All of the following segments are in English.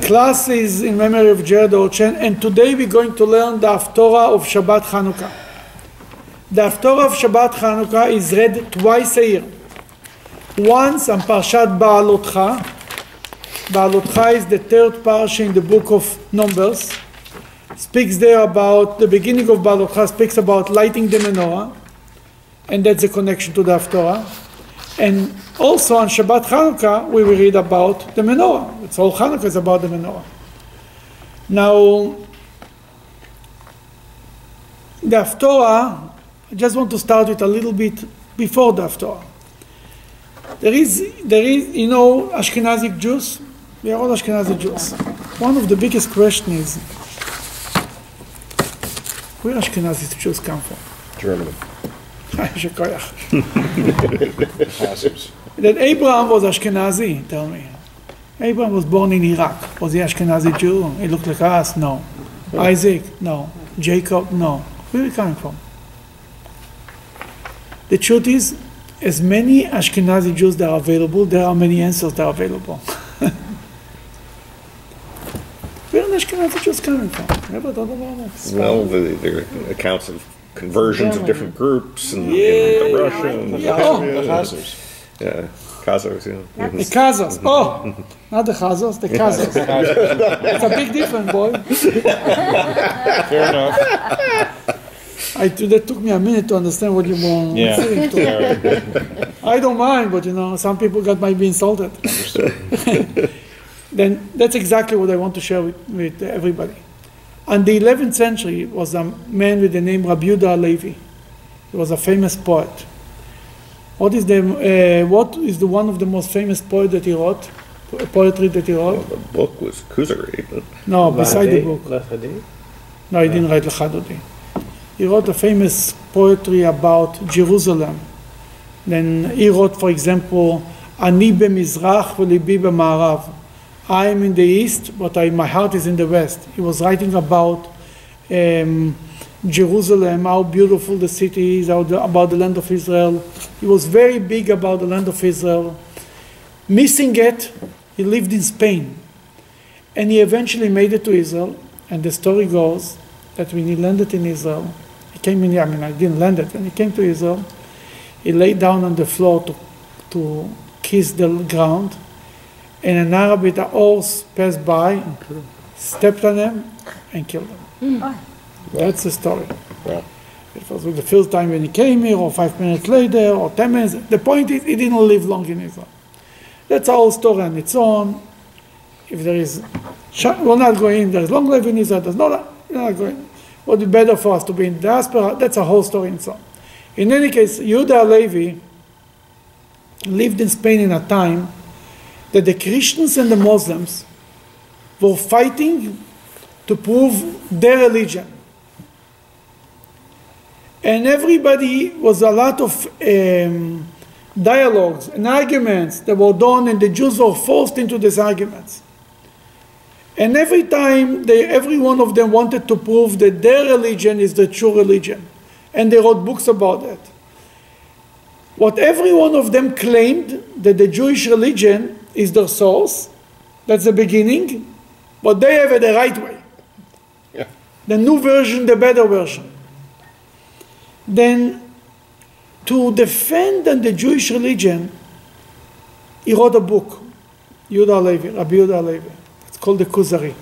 class is in memory of Jared Orchen, and today we're going to learn the Haftorah of Shabbat Chanukah. The Haftorah of Shabbat Chanukah is read twice a year. Once on Parshat Baalotcha. Baalotcha is the third parsha in the book of Numbers. Speaks there about the beginning of Baalotcha, speaks about lighting the menorah, and that's the connection to the Haftorah. And also on Shabbat Chanukah, we will read about the menorah. It's all Chanukah is about the menorah. Now, the Haftorah, I just want to start with a little bit before the Haftorah. There is, there is, you know, Ashkenazic Jews. We are all Ashkenazi Jews. One of the biggest questions is, where Ashkenazi Jews come from? Germany. that Abraham was Ashkenazi, tell me. Abraham was born in Iraq. Was he Ashkenazi Jew? He looked like us? No. Isaac? No. Jacob? No. Where are we coming from? The truth is, as many Ashkenazi Jews that are available, there are many answers that are available. Where are the Ashkenazi Jews coming from? Never thought about that. Well, the, the accounts of conversions of different groups and, Yeah, and the Russian, yeah. Oh. yeah, The Chazars. yeah, Kazakh, yeah. The Khazars. Mhm. Mhm. Oh, not the Khazars, the Khazars. it's a big difference, boy. Fair enough. I, that took me a minute to understand what you were Yeah. referring to. I don't mind, but you know, some people got might be insulted. then that's exactly what I want to share with, with everybody. And the 11th century was a man with the name Rabbi Yehuda Levi. He was a famous poet. What is the uh, what is the one of the most famous poet that he wrote? Poetry that he wrote? The book was Kuzari, but No, beside the book. Lachadi? No, he didn't write Lecha Dodi. He wrote a famous poetry about Jerusalem. Then he wrote, for example, Ani be b'mizrach v'libi b'ma'arav. I am in the east, but I, my heart is in the west. He was writing about um, Jerusalem, how beautiful the city is, the, about the land of Israel. He was very big about the land of Israel. Missing it, he lived in Spain. And he eventually made it to Israel. And the story goes that when he landed in Israel, he came in, I mean, I didn't land it. When he came to Israel, he lay down on the floor to, to kiss the ground. And an Arab with a horse passed by, stepped on him, and killed him. Hmm. That's the story. Wow. It was the first time when he came here, or five minutes later, or ten minutes. The point is, he didn't live long in Israel. That's a whole story on its own. If there is, we're not going, there's long life in Israel, there's not, we're not going. Would be better for us to be in diaspora, that's a whole story in its own. In any case, Yehuda Levi lived in Spain in a time that the Christians and the Muslims were fighting to prove their religion. And everybody was a lot of um, dialogues and arguments that were done, and the Jews were forced into these arguments. And every time, they, every one of them wanted to prove that their religion is the true religion. And they wrote books about it. What every one of them claimed that the Jewish religion is their source, that's the beginning, but they have it the right way. Yeah. The new version, the better version. Then, to defend the Jewish religion, he wrote a book, Yehuda Levi, Rabbi Yehuda Levi. It's called the Kuzari.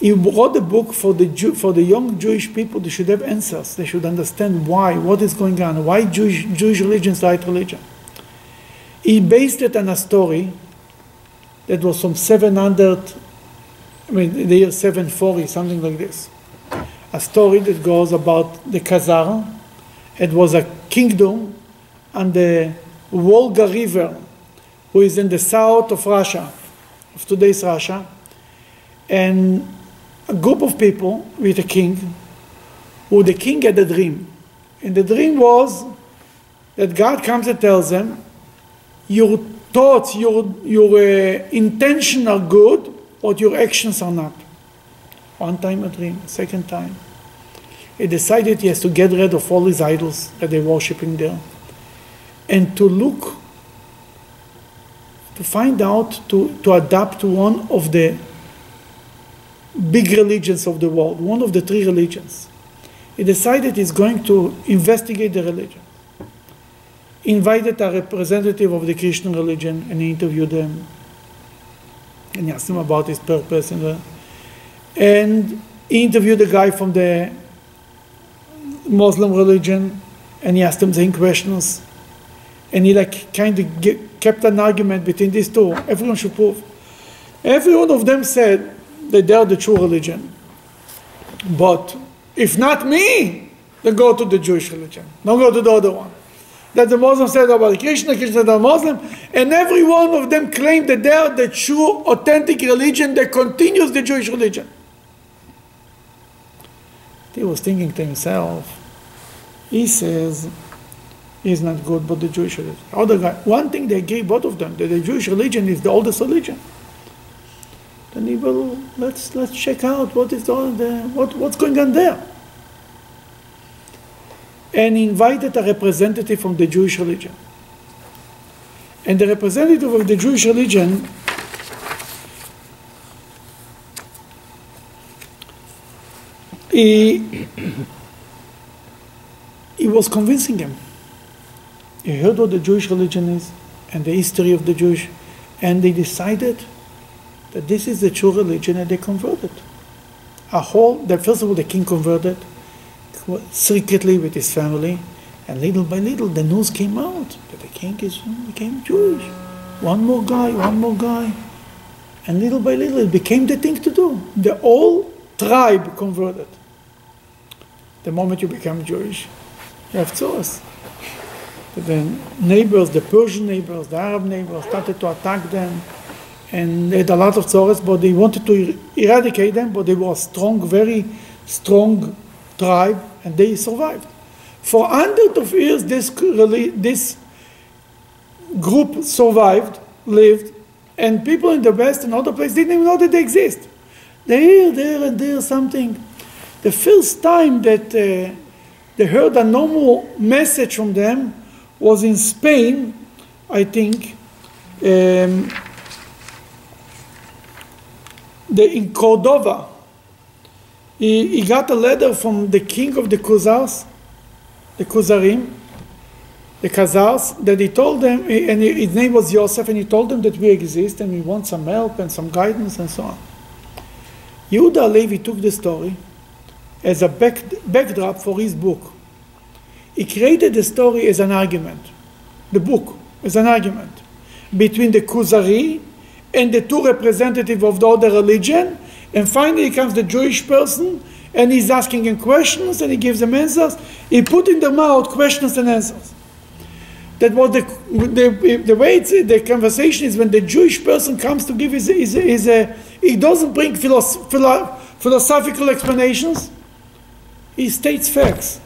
He wrote a book for the Jew, for the young Jewish people. They should have answers. They should understand why, what is going on, why Jewish Jewish religion is the right religion. He based it on a story that was from 700, I mean, the year 740, something like this. A story that goes about the Khazar. It was a kingdom on the Volga River, who is in the south of Russia, of today's Russia. And a group of people with a king, who the king had a dream. And the dream was that God comes and tells them, your thoughts, your, your uh, intention are good, but your actions are not. One time a dream, second time. He decided he has to get rid of all his idols that they're worshipping there and to look to find out, to, to adapt to one of the big religions of the world, one of the three religions. He decided he's going to investigate the religion. Invited a representative of the Christian religion and he interviewed them. And he asked him about his purpose. And, uh, and he interviewed a guy from the Muslim religion and he asked him the same questions. And he like kind of kept an argument between these two. Everyone should prove. Every one of them said that they are the true religion. But if not me, then go to the Jewish religion. Don't go to the other one. That the Muslim said about Christian, Christian said about Muslim, and every one of them claimed that they are the true, authentic religion that continues the Jewish religion. He was thinking to himself, he says, he's not good, but the Jewish religion. Other guy, one thing they gave both of them, that the Jewish religion is the oldest religion. Then he will, let's, let's check out what is the, what, what's going on there. And invited a representative from the Jewish religion. And the representative of the Jewish religion he, he was convincing him. He heard what the Jewish religion is and the history of the Jewish, and they decided that this is the true religion, and they converted. A whole, that first of all, the king converted secretly with his family, and little by little, the news came out that the king is, became Jewish. One more guy, one more guy. And little by little, it became the thing to do. The whole tribe converted. The moment you become Jewish, you have tzuras. The neighbors, the Persian neighbors, the Arab neighbors started to attack them and they had a lot of tzuras, but they wanted to er-, eradicate them, but they were a strong, very strong tribe, and they survived. For hundreds of years, this, this group survived, lived, and people in the West and other places didn't even know that they exist. They hear there and there something. The first time that uh, they heard a normal message from them was in Spain, I think. Um, the, in Cordova, he, he got a letter from the king of the Khazars, the Khazarim, the Khazars, that he told them, and his name was Yosef, and he told them that we exist and we want some help and some guidance and so on. Yehuda Levi took the story as a back, backdrop for his book. He created the story as an argument, the book as an argument between the Kuzari and the two representatives of the other religion, and finally comes the Jewish person, and he's asking him questions, and he gives them answers. He put in their mouth questions and answers. That was the, the, the way it's, the conversation is when the Jewish person comes to give his, his, his, his he doesn't bring philosoph, philosophical explanations, he states facts.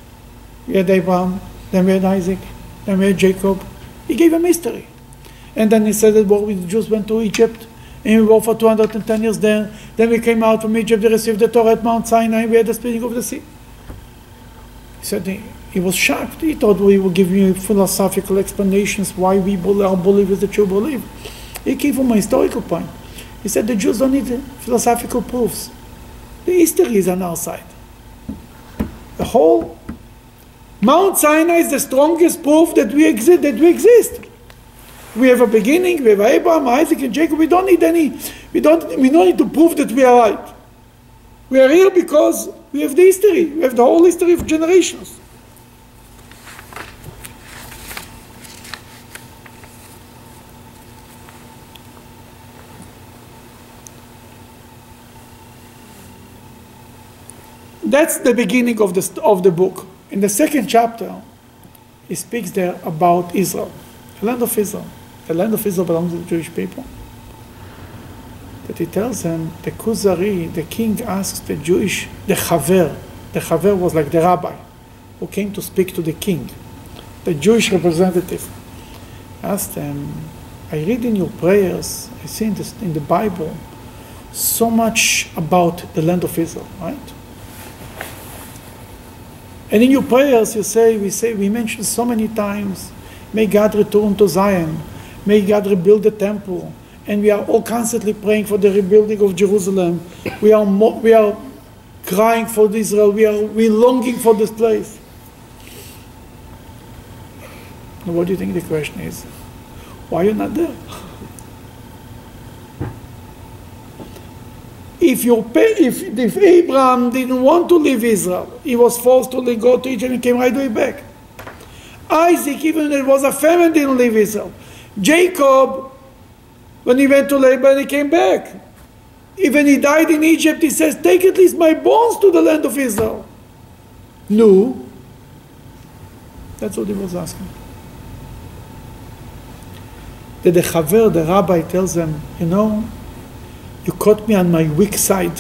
We had Abraham, then we had Isaac, then we had Jacob. He gave a mystery. And then he said that well, we Jews went to Egypt and we were for 210 years there. Then we came out from Egypt, they received the Torah at Mount Sinai, we had the splitting of the sea. He said he, he was shocked. He thought we would give you philosophical explanations why we are believers that you believe. He came from a historical point. He said the Jews don't need philosophical proofs. The history is on our side. The whole Mount Sinai is the strongest proof that we exist. That we exist. We have a beginning, we have Abraham, Isaac, and Jacob. We don't need any, we don't, we don't need to prove that we are right. We are here because we have the history, we have the whole history of generations. That's the beginning of the, of the book. In the second chapter, he speaks there about Israel, the land of Israel. The land of Israel belongs to the Jewish people. That he tells them, the Kuzari, the king asks the Jewish, the Chaver, the Chaver was like the rabbi, who came to speak to the king, the Jewish representative, asked them, I read in your prayers, I see in, this, in the Bible, so much about the land of Israel, right? And in your prayers, you say, we say, we mention so many times, may God return to Zion. May God rebuild the temple. And we are all constantly praying for the rebuilding of Jerusalem. We are, we are crying for Israel. We are we longing for this place. Now, what do you think the question is? Why are you not there? If, your, if, if Abraham didn't want to leave Israel, he was forced to go to Egypt and came right away back. Isaac, even it was a famine, didn't leave Israel. Jacob, when he went to Laban, he came back. Even he died in Egypt, he says, Take at least my bones to the land of Israel. No. That's what he was asking. That the Chaver, the rabbi, tells them, You know, you caught me on my weak side.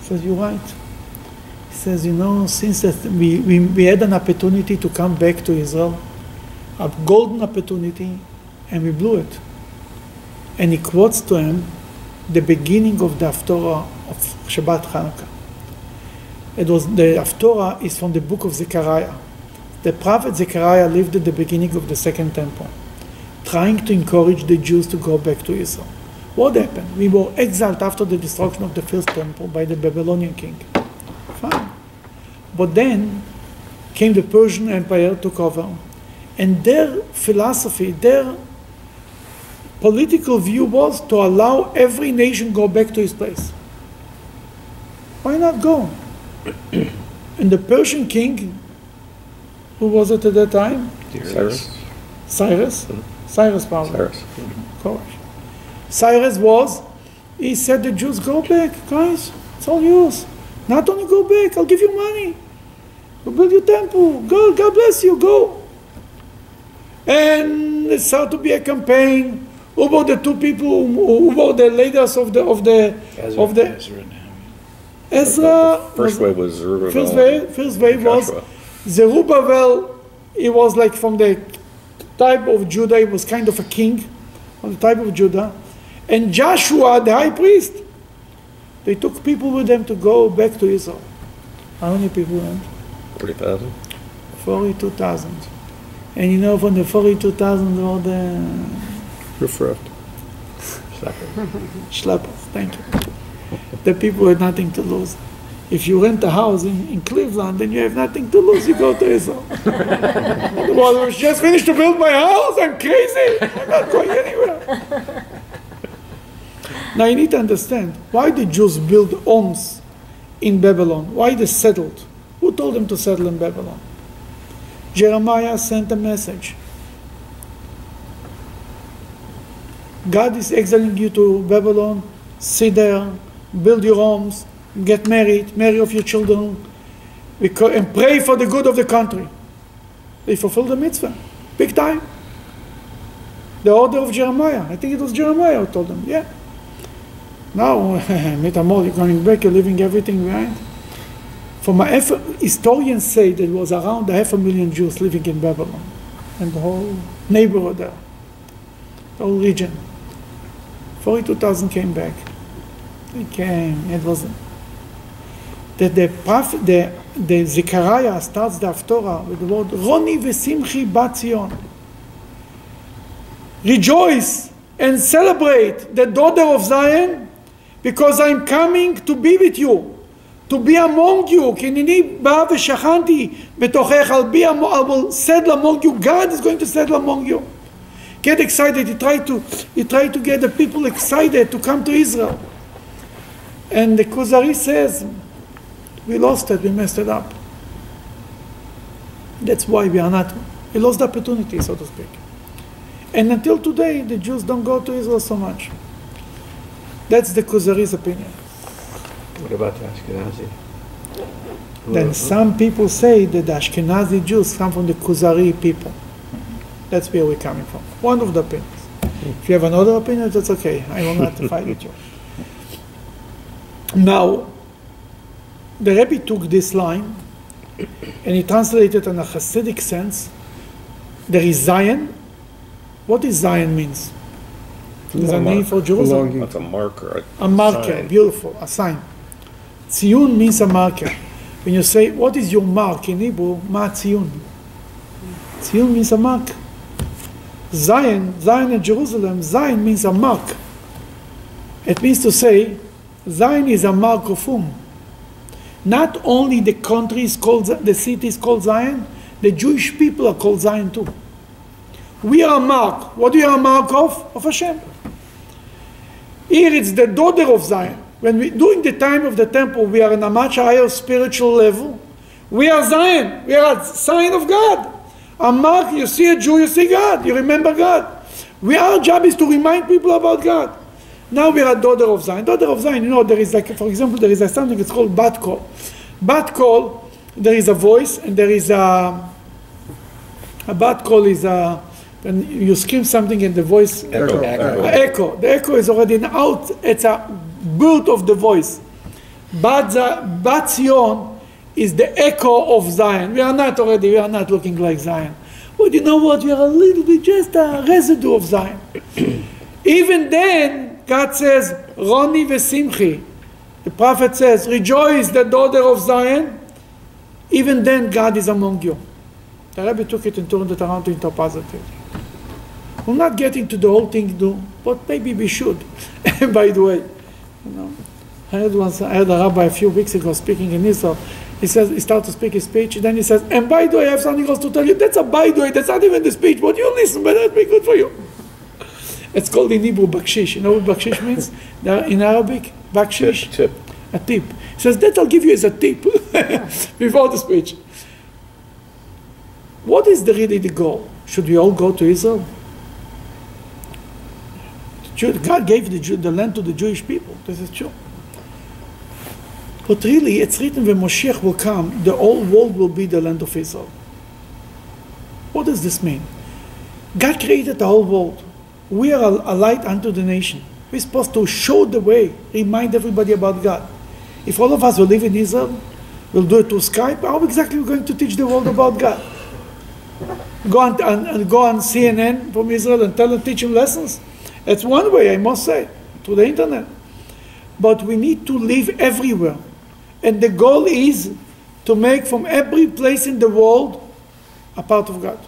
He says, You're right. He says, You know, since we, we, we had an opportunity to come back to Israel, a golden opportunity, and we blew it. And he quotes to him the beginning of the Haftorah of Shabbat Hanukkah. It was the Haftorah is from the book of Zechariah. The prophet Zechariah lived at the beginning of the second temple, trying to encourage the Jews to go back to Israel. What happened? We were exiled after the destruction of the first temple by the Babylonian king. Fine. But then came the Persian Empire, took over, and their philosophy, their political view was to allow every nation go back to its place. Why not go? and the Persian king, who was it at that time? Cyrus? Cyrus. Hmm. Cyrus probably. Cyrus. Correct. Cyrus was, he said the Jews, go back, guys, it's all yours. Not only go back, I'll give you money. Go build your temple. Go, God bless you, go. And it started to be a campaign. Who were the two people, who were the leaders of the, of the, of the, Ezra, First was- wave was Zerubbabel. First wave, first wave was Zerubbabel. He was like from the type of Judah. He was kind of a king of the type of Judah. And Joshua, the high priest, they took people with them to go back to Israel. How many people went? 40,000. 42,000. And you know, from the 42,000, all the Roof roof. schleppers, thank you. The people had nothing to lose. If you rent a house in, in Cleveland and you have nothing to lose, you go to Israel. well, I was just finished to build my house. I'm crazy. I'm not going anywhere. now you need to understand why the Jews build homes in Babylon. Why they settled? Who told them to settle in Babylon? Jeremiah sent a message. God is exiling you to Babylon. Sit there, build your homes, get married, marry off your children, and pray for the good of the country. They fulfill the mitzvah, big time. The order of Jeremiah. I think it was Jeremiah who told them, yeah. Now, Metamor, you're going back, you're leaving everything behind. From a half, historians say there was around a half a million Jews living in Babylon and the whole neighborhood there, the whole region. 42,000 came back. They came, it was the, the, prophet, the, the Zechariah starts the Haftorah with the word Roni v'simchi bat Zion. Rejoice and celebrate the daughter of Zion because I'm coming to be with you, to be among you. כי הנני בא ושכנתי בתוכך, I'll be amo- I will settle among you. God is going to settle among you. Get excited. He tried to, he tried to get the people excited to come to Israel. And the Kuzari says, we lost it, we messed it up. That's why we are not, we lost the opportunity, so to speak. And until today, the Jews don't go to Israel so much. That's the Kuzari's opinion. What about the Ashkenazi? Then some people say that the Ashkenazi Jews come from the Kuzari people. That's where we're coming from. One of the opinions. Hmm. If you have another opinion, that's okay. I will not fight with you. Now, the Rebbe took this line and he translated in a Hasidic sense. There is Zion. What does Zion means? There's a name for Jerusalem. That's a marker. A marker, sign. beautiful, a sign. Tziyun means a marker. When you say, what is your mark in Hebrew? Ma tziyun. Tziyun means a mark. Zion, Zion and Jerusalem, Zion means a mark. It means to say, Zion is a mark of whom? Not only the country is called, the city is called Zion, the Jewish people are called Zion too. We are a mark. What are you a mark of? Of Hashem. Here it's the daughter of Zion. When we, during the time of the temple, we are in a much higher spiritual level. We are Zion. We are a sign of God. A mark, you see a Jew, you see God. You remember God. We, our job is to remind people about God. Now we are a daughter of Zion. Daughter of Zion, you know, there is like, for example, there is a something it's called bat kol. Bat kol, there is a voice and there is a, a bat kol is a, when you scream something and the voice Echo. Echo. echo. The echo is already an out. It's a birth of the voice. Bat Zion is the echo of Zion. We are not already. We are not looking like Zion. But you know what? We are a little bit just a residue of Zion. Even then, God says, Roni vesimchi. The prophet says, rejoice, the daughter of Zion. Even then, God is among you. The Rebbe took it and turned it around into a positive. We're not getting to the whole thing, do, but maybe we should. By the way, you know, I heard once, I heard a rabbi a few weeks ago speaking in Israel. He says he starts to speak his speech, then he says, "And by the way, I have something else to tell you. That's a by the way. That's not even the speech, but you listen, but that'd be good for you." It's called in Hebrew bakshish. You know what bakshish means? In Arabic, bakshish, Tip. a tip. He says that I'll give you as a tip before the speech. What is the really the goal? Should we all go to Israel? God gave the, the land to the Jewish people. This is true. But really, it's written when Moshiach will come, the whole world will be the land of Israel. What does this mean? God created the whole world. We are a, a light unto the nation. We're supposed to show the way, remind everybody about God. If all of us will live in Israel, we'll do it through Skype, how exactly are we going to teach the world about God? Go on, and, and go on CNN from Israel and tell them, teach them lessons? That's one way, I must say, through the internet. But we need to live everywhere. And the goal is to make from every place in the world a part of God.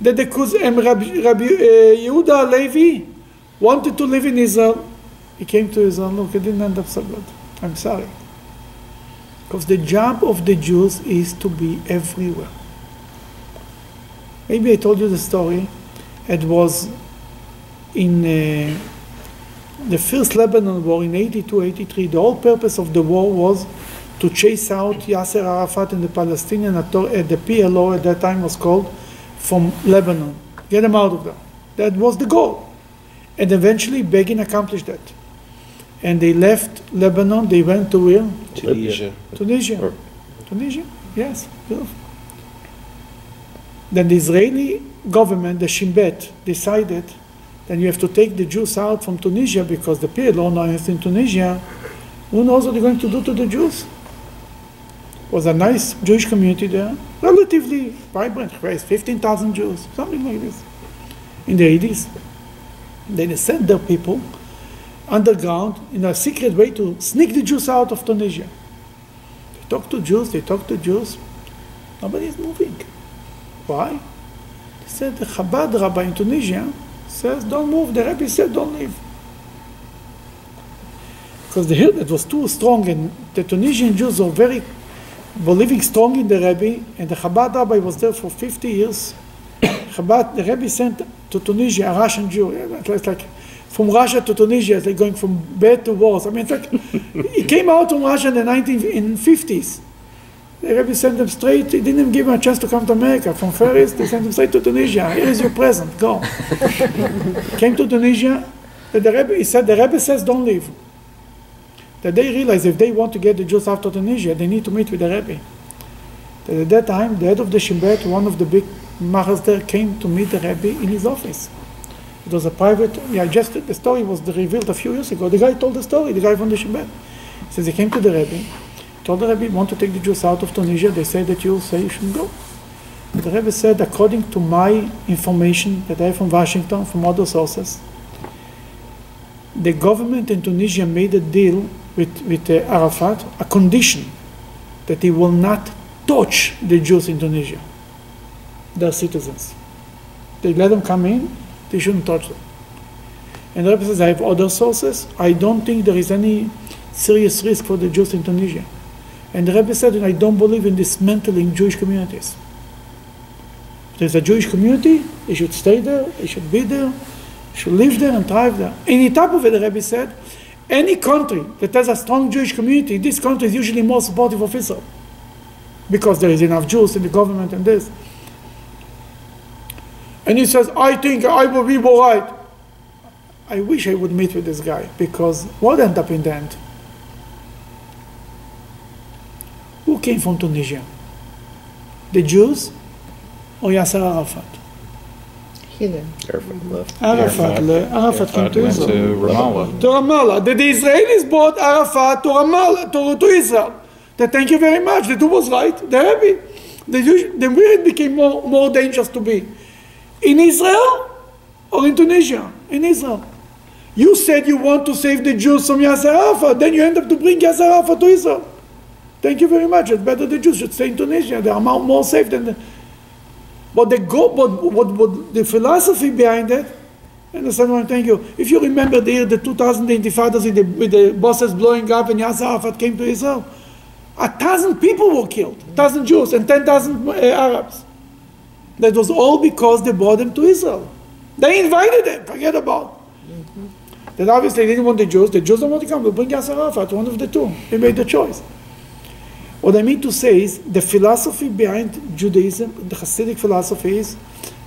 That the Kuz- Rabbi, uh, Yehuda Levi wanted to live in Israel. He came to Israel. Look, it didn't end up so good. I'm sorry. Because the job of the Jews is to be everywhere. Maybe I told you the story. It was in uh, the first Lebanon war in 82 83. The whole purpose of the war was to chase out Yasser Arafat and the Palestinian, author- uh, the PLO at that time was called, from Lebanon. Get them out of there. That was the goal. And eventually Begin accomplished that. And they left Lebanon, they went to where? Tunisia. Tunisia. Or- Tunisia, yes, beautiful. Then the Israeli government, the Shin Bet, decided that you have to take the Jews out from Tunisia because the PLO now is in Tunisia. Who knows what they're going to do to the Jews? was a nice Jewish community there, relatively vibrant, raised 15,000 Jews, something like this, in the 80s. Then they sent their people underground in a secret way to sneak the Jews out of Tunisia. They talk to Jews, they talk to Jews, nobody is moving. Why? They said the Chabad rabbi in Tunisia says don't move, the rabbi said don't leave. Because the hill that was too strong and the Tunisian Jews were very were living strong in the Rebbe, and the Chabad rabbi was there for 50 years. Chabad, the Rebbe sent to Tunisia a Russian Jew. It's like from Russia to Tunisia, it's like going from bed to worse. I mean, it's like he came out from Russia in the 19 in 50s. The Rebbe sent them straight. He didn't even give him a chance to come to America. From Paris, they sent him straight to Tunisia. Here is your present. Go. Came to Tunisia. The Rebbe, he said, the Rebbe says, don't leave that they realized if they want to get the Jews out of Tunisia, they need to meet with the Rebbe. That at that time, the head of the Shin Bet, one of the big mahas there, came to meet the Rebbe in his office. It was a private, yeah, just the story was revealed a few years ago. The guy told the story, the guy from the Shin Bet. He says he came to the Rebbe, told the Rebbe, want to take the Jews out of Tunisia, they say that you say you shouldn't go. The Rebbe said, according to my information that I have from Washington, from other sources, the government in Tunisia made a deal with, with uh, Arafat, a condition that he will not touch the Jews in Tunisia, their citizens. They let them come in, they shouldn't touch them. And the Rebbe says, I have other sources. I don't think there is any serious risk for the Jews in Tunisia. And the Rebbe said, I don't believe in dismantling Jewish communities. If there's a Jewish community, they should stay there, they should be there, should live there and thrive there. And on top of it, the Rebbe said, any country that has a strong Jewish community, this country is usually more supportive of Israel. Because there is enough Jews in the government and this. And he says, I think I will be right. I wish I would meet with this guy because what ended up in the end? Who came from Tunisia? The Jews or Yasser Arafat? Hidden. Arafat left. Arafat, le- Arafat came Arafat to went Israel. to Ramallah. To Ramallah. The, the Israelis brought Arafat to Ramallah, to, to Israel. They thank you very much. The two was right. They're happy. The, Jewish- the where it became more, more dangerous to be. In Israel or in Tunisia? In Israel. You said you want to save the Jews from Yasser Arafat, then you end up to bring Yasser Arafat to Israel. Thank you very much. It's better the Jews should stay in Tunisia. They are more, more safe than the. But the go, but what, what the philosophy behind it, and the second one, thank you. If you remember the year the 2000 intifadas with the, with the buses blowing up and Yasser Arafat came to Israel, a thousand people were killed, a thousand Jews and 10,000 uh, Arabs. That was all because they brought them to Israel. They invited them, forget about. Then obviously they didn't want the Jews. The Jews don't want to come. We'll bring Yasser Arafat, one of the two. They made the choice. What I mean to say is the philosophy behind Judaism, the Hasidic philosophy is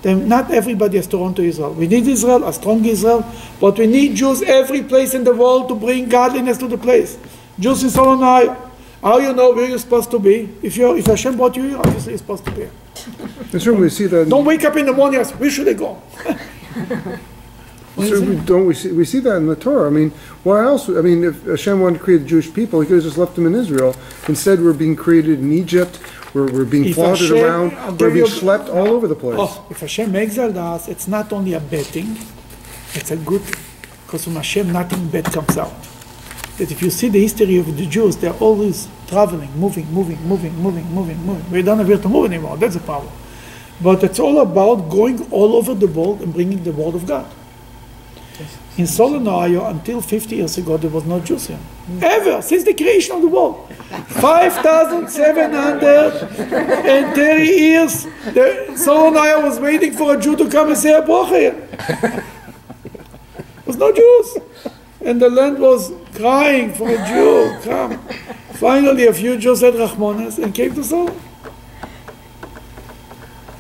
that not everybody has to run to Israel. We need Israel, a strong Israel, but we need Jews every place in the world to bring godliness to the place. Jews in Solomon, how you know where you're supposed to be? If you if Hashem brought you here, obviously you're supposed to be here. That's right. We see that. Don't wake up in the morning and ask, where should I go? So we don't we see we see that in the Torah? I mean, why else? I mean, if Hashem wanted to create the Jewish people, He could have just left them in Israel. Instead, we're being created in Egypt. We're, we're being If flaunted Hashem- around. We're being schlepped all over the place. Oh, if Hashem exiled us, it's not only a bad thing, it's a good thing. Because from Hashem, nothing bad comes out. That if you see the history of the Jews, they're always traveling, moving, moving, moving, moving, moving, moving. We don't have where to move anymore. That's the problem. But it's all about going all over the world and bringing the word of God. In Solon, Ohio, until 50 years ago, there was no Jews here. Ever, since the creation of the world. 5,730 years, the Solon, Ohio was waiting for a Jew to come and say a bracha here. There was no Jews. And the land was crying for a Jew, come. Finally, a few Jews said Rachmanes and came to Solon.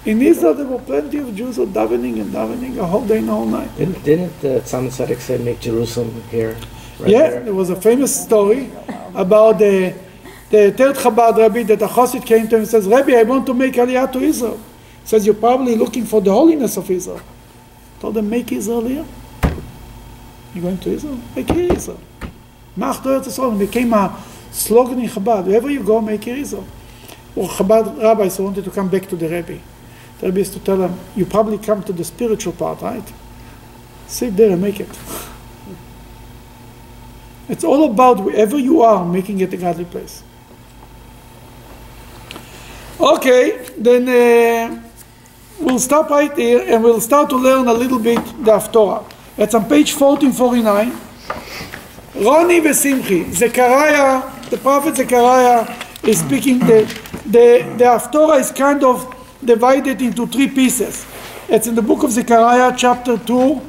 In Israel, there were plenty of Jews who were davening and davening a whole day and a whole night. Didn't, didn't uh, the Tzemach Tzedek say make Jerusalem here? right yeah, there? there was a famous story about the, the third Chabad Rabbi that a Chassid came to him and says, Rabbi, I want to make Aliyah to Israel. He says, you're probably looking for the holiness of Israel. Told him, make Israel here. You going to Israel? Make here Israel. Mach Eretz Yisrael. It became a slogan in Chabad. Wherever you go, make here Israel. Or Chabad rabbis wanted to come back to the Rebbe. Rebbe used to tell them, you probably come to the spiritual part, right? Sit there and make it. It's all about wherever you are, making it a godly place. Okay, then uh, we'll stop right here and we'll start to learn a little bit the Haftorah. It's on page 1449. Roni Vesimchi, Zechariah, the prophet Zechariah is speaking. The, the, the Haftorah is kind of divided into three pieces. It's in the book of Zechariah, chapter 2,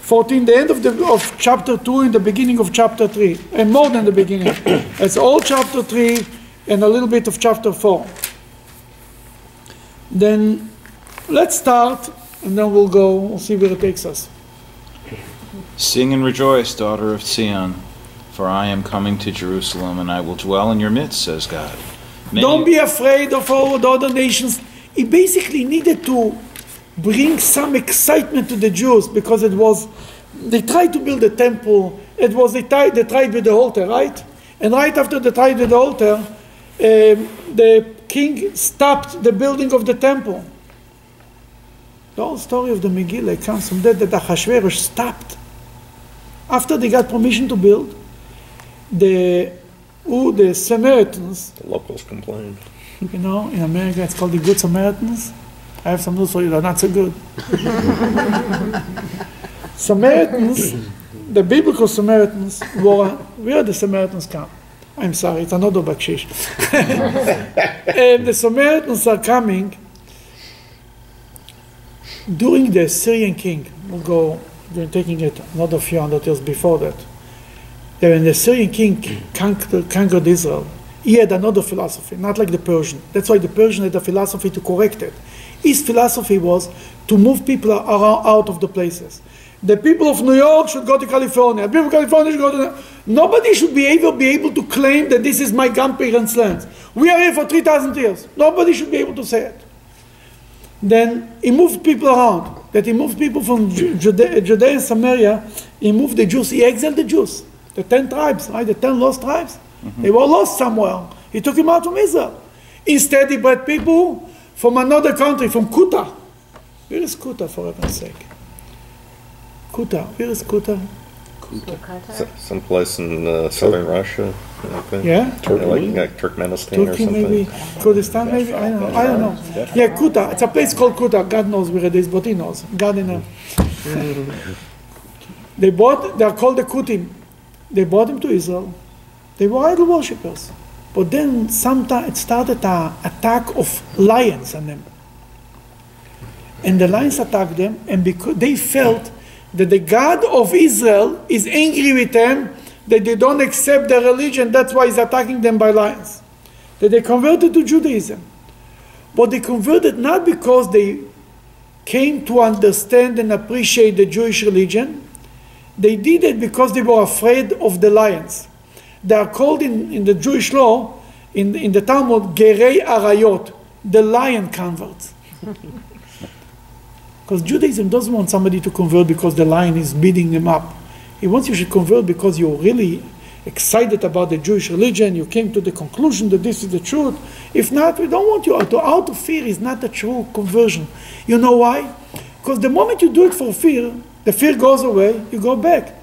14, the end of, the, of chapter 2 and the beginning of chapter 3, and more than the beginning. It's all chapter 3 and a little bit of chapter 4. Then let's start and then we'll go, we'll see where it takes us. Sing and rejoice, daughter of Zion, for I am coming to Jerusalem, and I will dwell in your midst, says God. Many- Don't be afraid of all the other nations. He basically needed to bring some excitement to the Jews because it was, they tried to build a temple. It was, they tried, they tried with the altar, right? And right after they tried with the altar, um, the king stopped the building of the temple. The whole story of the Megillah comes from that, that Achashverosh stopped. After they got permission to build, the, who, the Samaritans, The locals complained. you know, in America it's called the Good Samaritans. I have some news for you they're not so good. Samaritans, the biblical Samaritans were, where the Samaritans come? I'm sorry, it's another bakshish. and the Samaritans are coming during the Syrian king. We'll go, we're taking it another few hundred years before that. When the Syrian king conquered, conquered Israel, he had another philosophy, not like the Persian. That's why the Persian had a philosophy to correct it. His philosophy was to move people out of the places. The people of New York should go to California. The people of California should go to. Nobody should be able be able to claim that this is my grandparents' land. We are here for three thousand years. Nobody should be able to say it. Then he moved people around. That he moved people from Judea, Judea and Samaria. He moved the Jews. He exiled the Jews. The ten tribes, right? The ten lost tribes. They were lost somewhere. He took him out from Israel. Instead, he brought people from another country, from Kuta. Where is Kuta, for heaven's sake? Kuta. Where is Kuta? S- Someplace in uh, southern Russia, I think. Yeah? Like, like Turkmenistan or something. maybe? Kurdistan, maybe? I don't know. I don't know. Yeah, Kuta. It's a place called Kuta. God knows where it is, but he knows. God in They bought, they are called the Kutim. They brought him to Israel. They were idol worshippers. But then sometime it started an attack of lions on them. And the lions attacked them, and because they felt that the God of Israel is angry with them, that they don't accept their religion, that's why he's attacking them by lions. That they converted to Judaism. But they converted not because they came to understand and appreciate the Jewish religion, they did it because they were afraid of the lions. They are called in, in the Jewish law, in, in the Talmud, Gerei Arayot, the lion converts. Because Judaism doesn't want somebody to convert because the lion is beating them up. It wants you to convert because you're really excited about the Jewish religion, you came to the conclusion that this is the truth. If not, we don't want you out. Out of fear is not a true conversion. You know why? Because the moment you do it for fear, the fear goes away, you go back.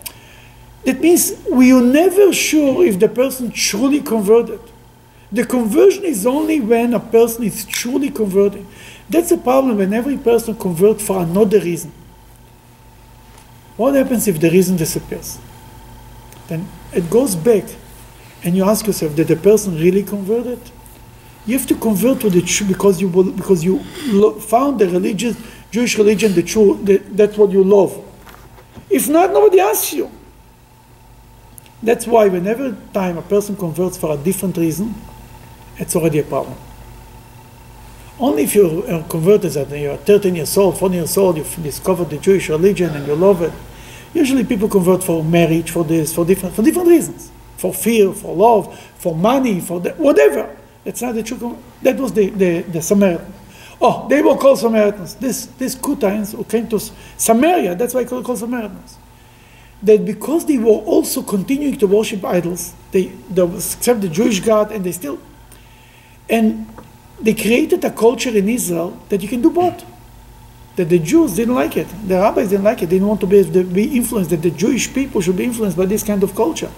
That means we are never sure if the person truly converted. The conversion is only when a person is truly converting. That's a problem when every person converts for another reason. What happens if the reason disappears? Then it goes back, and you ask yourself, did the person really converted? You have to convert to the true because you because you found the religious Jewish religion the true the, that's what you love. If not, nobody asks you. That's why whenever time a person converts for a different reason, it's already a problem. Only if you're uh, converted at you're 13 years old, 14 years old, you've discovered the Jewish religion and you love it. Usually people convert for marriage, for this, for different, for different reasons. For fear, for love, for money, for the, whatever. That's not the true. That was the, the, the Samaritan. Oh, they were called Samaritans. This, these who came to Samaria, that's why they were called Samaritans. That because they were also continuing to worship idols, they, they accept the Jewish God and they still, and they created a culture in Israel that you can do both. That the Jews didn't like it, the rabbis didn't like it, they didn't want to be, be influenced, that the Jewish people should be influenced by this kind of culture.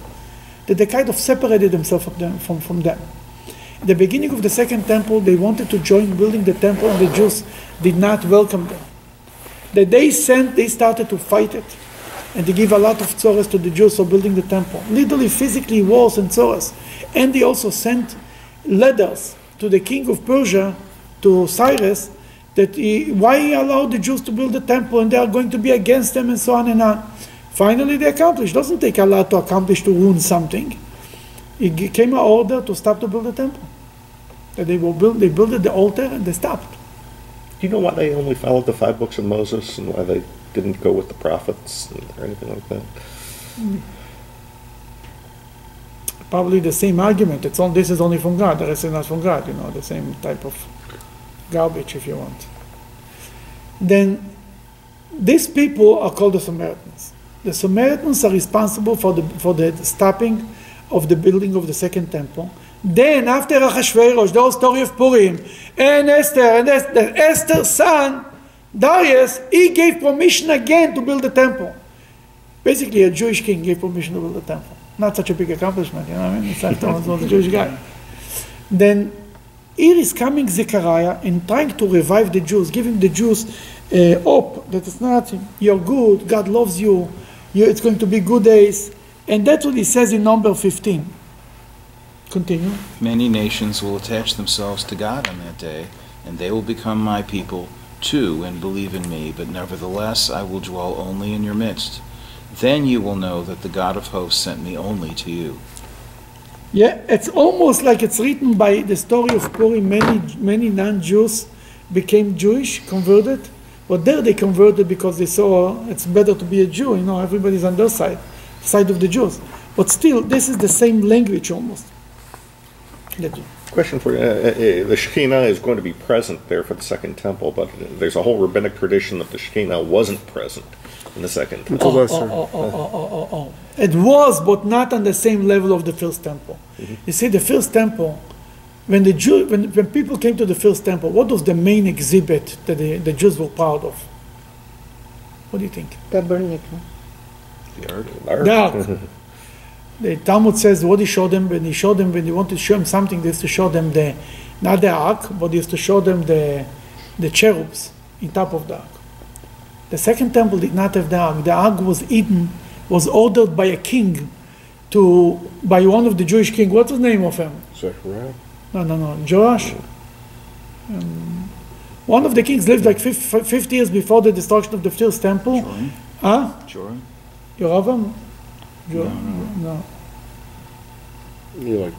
That they kind of separated themselves from them. From, from them. The beginning of the second temple, they wanted to join building the temple, and the Jews did not welcome them. That they sent, they started to fight it. And they give a lot of tzores to the Jews for building the temple. Literally, physically, walls and tzores. And they also sent letters to the king of Persia, to Cyrus, that he, why he allowed the Jews to build the temple and they are going to be against them and so on and on. Finally, they accomplished. It doesn't take a lot to accomplish to ruin something. It came an order to stop to build the temple. That they will build, they built the altar and they stopped. Do you know why they only followed the five books of Moses and why they didn't go with the prophets or anything like that? Probably the same argument. It's on, this is only from God. The rest is not from God. You know, the same type of garbage, if you want. Then these people are called the Samaritans. The Samaritans are responsible for the for the stopping of the building of the second temple. Then, after Achashverosh, the whole story of Purim, and Esther, and Esther, Esther's son, Darius, he gave permission again to build the temple. Basically, a Jewish king gave permission to build the temple. Not such a big accomplishment, you know what I mean? It's not was a Jewish guy. Then Here is coming Zechariah and trying to revive the Jews, giving the Jews uh, hope that it's not, you're good, God loves you, you, it's going to be good days. And that's what he says in number 15. Continue. Many nations will attach themselves to God on that day, and they will become my people too and believe in me, but nevertheless I will dwell only in your midst. Then you will know that the God of hosts sent me only to you. Yeah, it's almost like it's written by the story of Purim. Many, many non-Jews became Jewish, converted, but there they converted because they saw it's better to be a Jew. You know, everybody's on their side, side of the Jews. But still, this is the same language almost. Let- Question for you. Uh, uh, the Shekinah is going to be present there for the second temple, but there's a whole rabbinic tradition that the Shekinah wasn't present in the second temple. Oh, oh, oh, oh, oh, oh, oh. It was, but not on the same level of the first temple. You see, the first temple, when the Jew, when, when people came to the first temple, what was the main exhibit that the, the Jews were proud of? What do you think? Tabernacle. The ark. Ark. The ark. The Talmud says what he showed them when he showed them when he wanted to show them something, they used to show them the not the ark, but he used to show them the the cherubs in top of the ark. The second temple did not have the ark. The ark was eaten, was ordered by a king to by one of the Jewish king. What's the name of him? Zechariah? No, no, no. Joash. Um, one of the kings lived like 50 years before the destruction of the first temple. Joram? Huh? Joram? Jo- no. You like,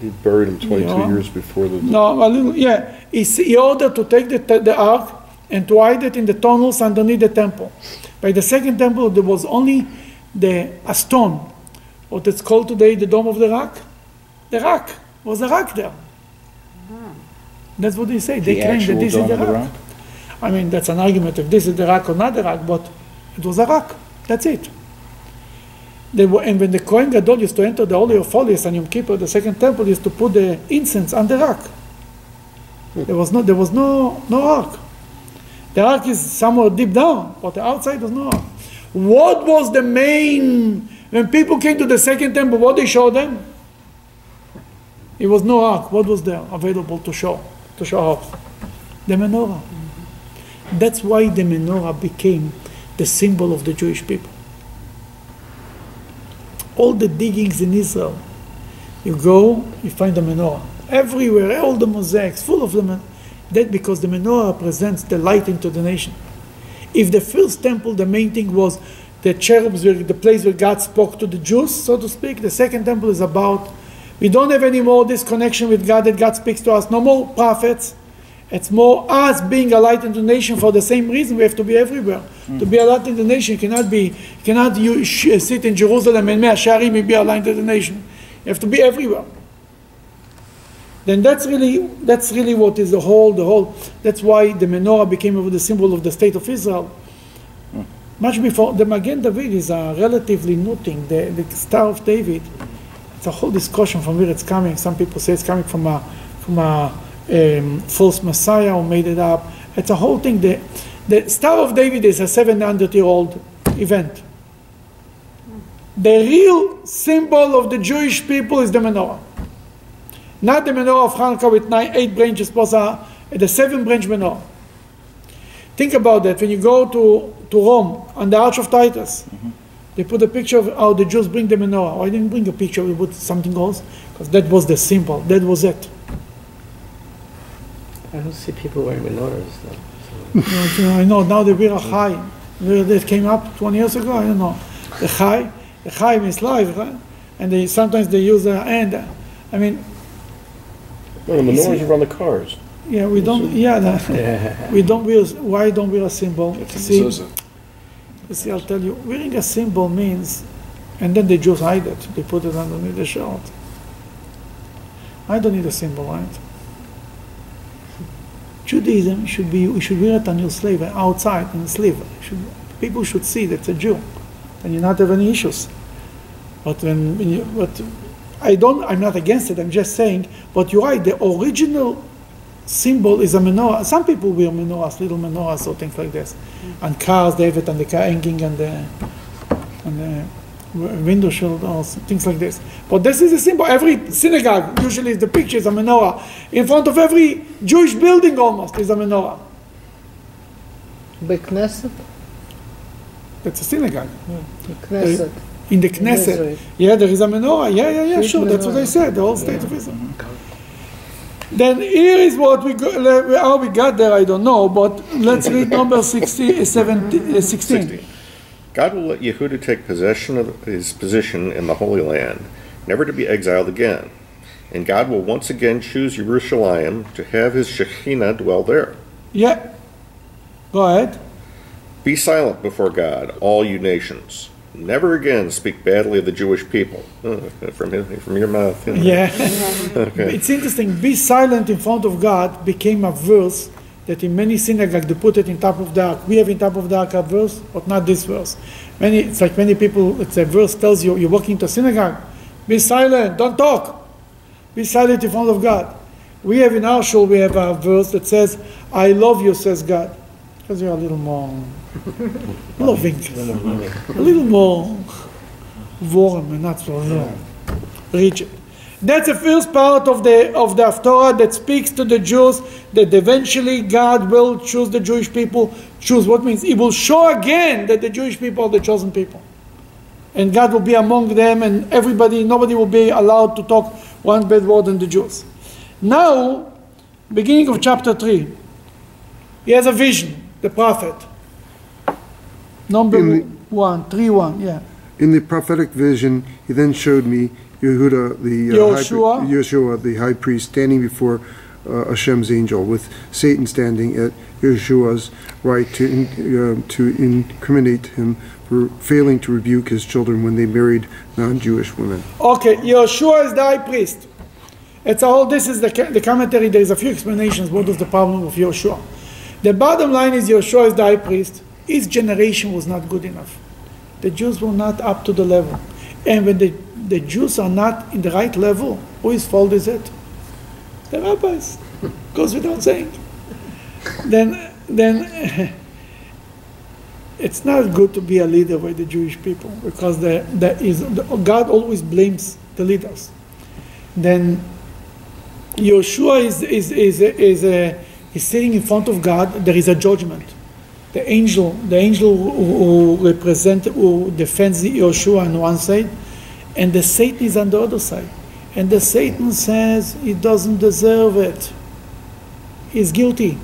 he buried him twenty-two Yeah. years before the. No, a little, yeah. He, s- he ordered to take the, te- the ark and to hide it in the tunnels underneath the temple. By the second temple, there was only the a stone, what it's called today the Dome of the Rock. The rock was a rock there. Hmm. That's what they say. They The claim that actual this Dome is the of the rock. Rock? I mean, that's an argument if this is the rock or not the rock, but it was a rock. That's it. They were, and when the Kohen Gadol used to enter the Holy of Holies on Yom Kippur, the second temple used to put the incense on the rock. There was no, there was no, no ark. The ark is somewhere deep down, but the outside was no ark. What was the main, when people came to the second temple, what they showed them? It was no ark. What was there available to show, to show off? The menorah. That's why the menorah became the symbol of the Jewish people. All the diggings in Israel, you go, you find the menorah. Everywhere, all the mosaics, full of them. That because the menorah presents the light into the nation. If the first temple, the main thing was the cherubs were the place where God spoke to the Jews, so to speak, the second temple is about we don't have any more this connection with God that God speaks to us. No more prophets. It's more us being a light in the nation for the same reason we have to be everywhere. Hmm. To be a light in the nation, cannot be, you cannot you sh- sit in Jerusalem and Mea Sharim be a light in the nation. You have to be everywhere. Then that's really that's really what is the whole the whole. That's why the menorah became the symbol of the state of Israel. Hmm. Much before the Magen David is a relatively new thing. The, the Star of David. It's a whole discussion from where it's coming. Some people say it's coming from a from a um, false Messiah who made it up. It's a whole thing. The the Star of David is a 700 year old event. The real symbol of the Jewish people is the menorah. Not the menorah of Hanukkah with nine, eight branches plus a, the seven branch menorah. Think about that. When you go to, to Rome on the Arch of Titus, they put a picture of how the Jews bring the menorah. I didn't bring a picture? We put something else because that was the symbol. That was it. I don't see people wearing menorahs though. You know, you know, I know now they wear a high. Where that came up 20 years ago, I don't know. The high, the high means life, right? And they sometimes they use a hand. I mean, No, the menorahs are on the cars. yeah, we don't. Yeah, the, Yeah. we don't wear. Why don't wear a symbol? See. You see, I'll tell you, wearing a symbol means, and then they just hide it. They put it underneath the shirt. I don't need a symbol, right? Judaism should be, you should wear it on your sleeve, outside, in the sleeve. Should, people should see that that's a Jew, and you not have any issues. But when, when you, but I don't, I'm not against it, I'm just saying, but you're right, the original symbol is a menorah. Some people wear menorahs, little menorahs or things like this. Mm. And cars, they have it on the car hanging on the, on the, window shield or things like this. But this is a symbol. Every synagogue usually is the picture is a menorah. In front of every Jewish building almost is a menorah. Beknesset? That's a synagogue. Yeah. Knesset. Uh, in the Knesset. In yeah, there is a menorah. Yeah, yeah, yeah, sure. That's what I said, the whole state yeah. of Israel. Then here is what we go, how we got there, I don't know, but let's read number 60, 17, uh, 16. 16. God will let Yehuda take possession of his position in the Holy Land, never to be exiled again. And God will once again choose Jerusalem to have his Shekhinah dwell there. Yeah. Go ahead. Be silent before God, all you nations. Never again speak badly of the Jewish people. Uh, from, from your mouth. you know. Yeah. Okay. It's interesting. Be silent in front of God became a verse that in many synagogues they put it in top of the ark. We have in top of the ark a verse, but not this verse. Many, it's like many people. It's a verse tells you you walk into a synagogue. Be silent. Don't talk. Be silent in front of God. We have in our shul we have a verse that says, "I love you," says God, because you're a little more loving, a little more warm and not so rigid. That's the first part of the of the Haftorah that speaks to the Jews that eventually God will choose the Jewish people. Choose what means He will show again that the Jewish people are the chosen people, and God will be among them, and everybody, nobody will be allowed to talk one bad word on the Jews. Now, beginning of chapter three, he has a vision. The prophet, number the- one, three one, yeah. In the prophetic vision, he then showed me Yehuda, the uh, high, Yeshua, the high priest, standing before uh, Hashem's angel, with Satan standing at Yeshua's right to in, uh, to incriminate him for failing to rebuke his children when they married non-Jewish women. Okay, Yeshua is the high priest. It's all. This is the the commentary. There is a few explanations. What is the problem of Yeshua? The bottom line is Yeshua is the high priest. His generation was not good enough. The Jews were not up to the level, and when the the Jews are not in the right level, whose fault is it? The rabbis. Goes without saying. Then then. It's not good to be a leader by the Jewish people because the, the is, the, God always blames the leaders. Then Yeshua is, is, is, is, uh, is sitting in front of God. There is a judgment. The angel, the angel who, who who defends Yeshua on one side, and the Satan is on the other side. And the Satan says he doesn't deserve it. He's guilty.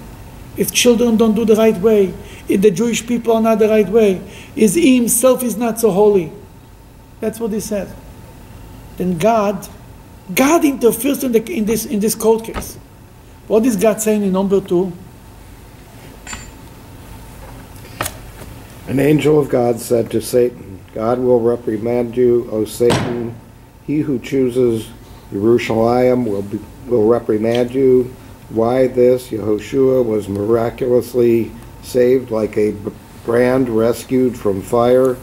His children don't do the right way. If the Jewish people are not the right way. His he himself is not so holy. That's what he said. Then God, God interferes in, the, in this in this court case. What is God saying in number two? An angel of God said to Satan, God will reprimand you, O Satan. He who chooses Jerusalem will, be, will reprimand you. Why this? Yehoshua was miraculously saved like a brand rescued from fire.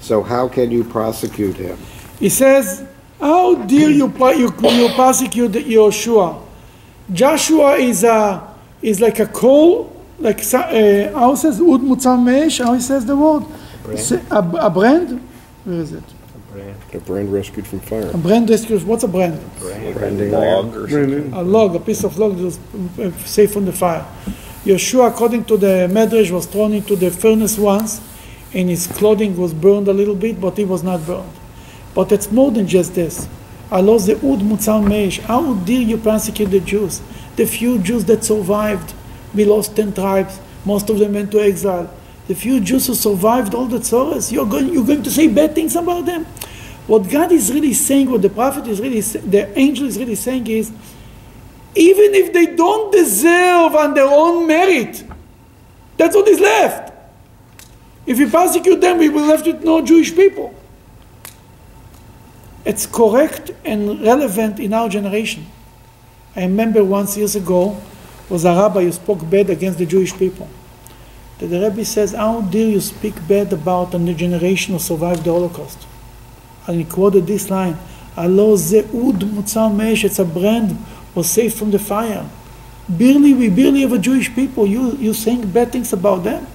So how can you prosecute him? He says, "How dare you you, you prosecute Yeshua? Joshua is a is like a coal, like sa- uh, how says ud mutzam mesh? How he says the word? Say- A, a brand? Where is it? A brand a brand rescued from fire. A brand rescued. What's a brand? Log or something. a log, a piece of log that was uh, safe from the fire. Yeshua, according to the Medrash, was thrown into the furnace once, and his clothing was burned a little bit, but he was not burned. But it's more than just this. Allah the ud mutzal meish. How dare you persecute the Jews? The few Jews that survived, we lost ten tribes. Most of them went to exile. The few Jews who survived all the tzores, you're going, you're going to say bad things about them. What God is really saying, what the prophet is really, the angel is really saying is, even if they don't deserve on their own merit, that's what is left. If we persecute them, we will left with no Jewish people. It's correct and relevant in our generation. I remember once years ago was a rabbi who spoke bad against the Jewish people. That the rabbi says, How dare you speak bad about the generation who survived the Holocaust? And he quoted this line, Allah ze'ud mutzal mesh, it's a brand, was saved from the fire. Barely, we barely have a Jewish people. You, you saying bad things about them?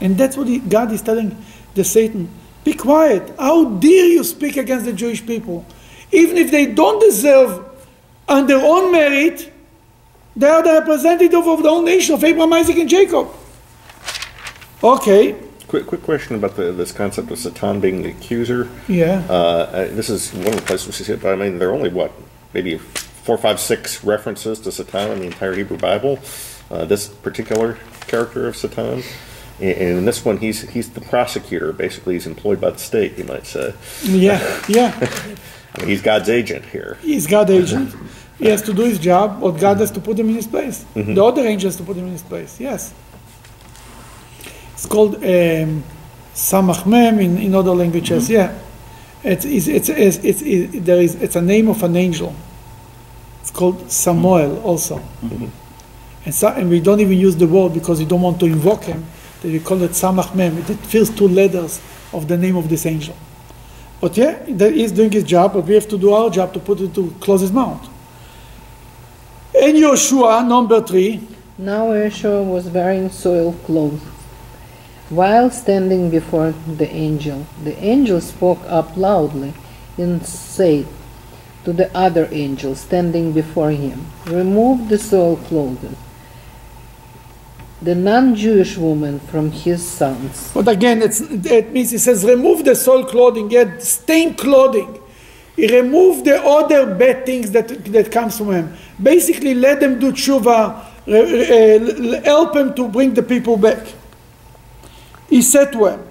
And that's what he, God is telling the Satan. Be quiet. How dare you speak against the Jewish people? Even if they don't deserve on their own merit, they are the representative of the whole nation of Abraham, Isaac, and Jacob. Okay, Quick, quick question about the, this concept of Satan being the accuser. yeah. Uh, uh, this is one of the places we see it, but I mean, there are only what, maybe four, five, six references to Satan in the entire Hebrew Bible. Uh, this particular character of Satan, and, and in this one, he's he's the prosecutor. Basically, he's employed by the state, you might say. Yeah, yeah. I mean, he's God's agent here. He's God's agent. He has to do his job, but God has to put him in his place. Mm-hmm. The other angel has to put him in his place. Yes. It's called um, Samach Mem in, in other languages. Mm-hmm. Yeah. It's, it's, it's, it's, it's, it- there is, it's a name of an angel. It's called Samael also. Mm-hmm. And, so, and we don't even use the word because we don't want to invoke him. That we call it Samach Mem. It fills two letters of the name of this angel. But yeah, that he's doing his job, but we have to do our job to put it to close his mouth. In Joshua, number three, Now Yeshua was wearing soiled clothes. While standing before the angel, the angel spoke up loudly and said to the other angel standing before him, Remove the soiled clothes. The non Jewish woman from his sons. but again, it's, it means he says, remove the soiled clothing, yet stained clothing. He removed the other bad things that, that comes from him. Basically, let them do tshuva, uh, help him to bring the people back. He said to him,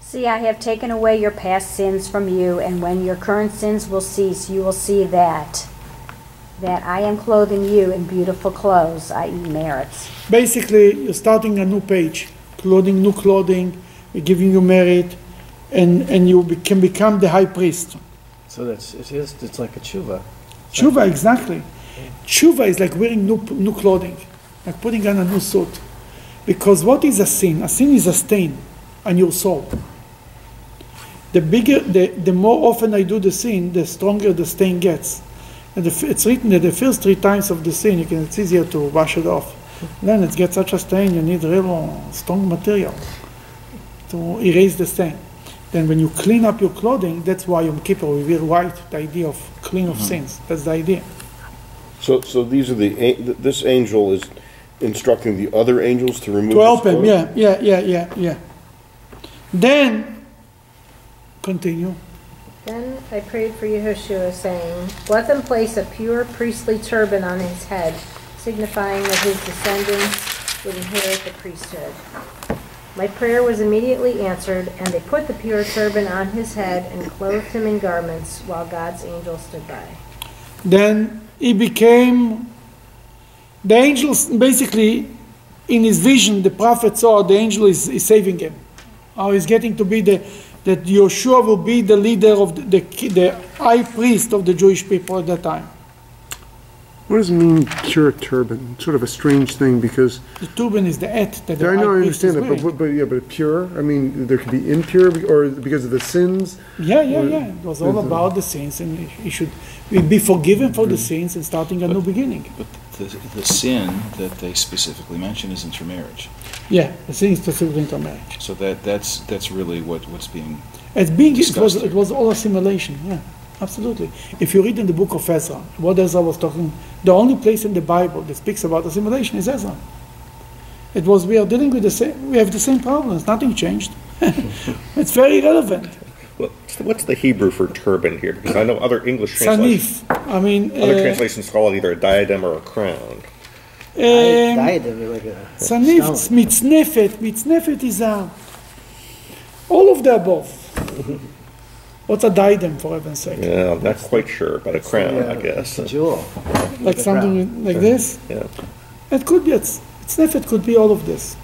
See, I have taken away your past sins from you, and when your current sins will cease, you will see that that I am clothing you in beautiful clothes, i.e., merits. basically, you're starting a new page, clothing, new clothing, giving you merit, and, and you be- can become the high priest. So that's, it is, it's like a tshuva. Tshuva, exactly. Tshuva is like wearing new, new clothing, like putting on a new suit. Because what is a sin? A sin is a stain on your soul. The bigger, the, the more often I do the sin, the stronger the stain gets. And the, it's written that the first three times of the sin, you can, it's easier to wash it off. Then it gets such a stain, you need real strong material to erase the stain. Then when you clean up your clothing, that's why Yom Kippur we wear white, the idea of clean of mm-hmm. sins. That's the idea. So, so these are the, this angel is instructing the other angels to remove. To help this him, yeah, yeah, yeah, yeah, yeah. Then, continue. Then I prayed for Yehoshua, saying, Let them place a pure priestly turban on his head, signifying that his descendants would inherit the priesthood. My prayer was immediately answered, and they put the pure turban on his head and clothed him in garments, while God's angel stood by. Then he became the angels basically in his vision the prophet saw the angel is, is saving him how he's getting to be the that Joshua will be the leader of the, the, the high priest of the Jewish people at that time. What does it mean, pure turban? Sort of a strange thing because, The turban is the et that the I know, I understand is that, but, wearing. but, yeah, but pure, I mean, there could be impure or because of the sins. Yeah, yeah, yeah. It was all about the sins, and he should be forgiven for the mm. sins and starting a new beginning. But the, the sin that they specifically mention is intermarriage. Yeah, the sin is specifically intermarriage. So that, that's, that's really what, what's being, It's being, it was, Disgusting. it was all assimilation, yeah, absolutely. If you read in the book of Ezra, what Ezra was talking, the only place in the Bible that speaks about assimilation is Ezra. It was, we are dealing with the same, we have the same problems, nothing changed. it's very relevant. What's the, what's the Hebrew for turban here? Because I know other English translations, Sanif, I mean, other uh, translations call it either a diadem or a crown. um, Diadem, like a Sanif, mitznefet, mitznefet is a, all of the above. What's a diadem, for heaven's sake? Yeah, I'm not quite sure, but a crown, I guess. It's a jewel. Like a something like this? Yeah, It could be, it's, if it could be all of this.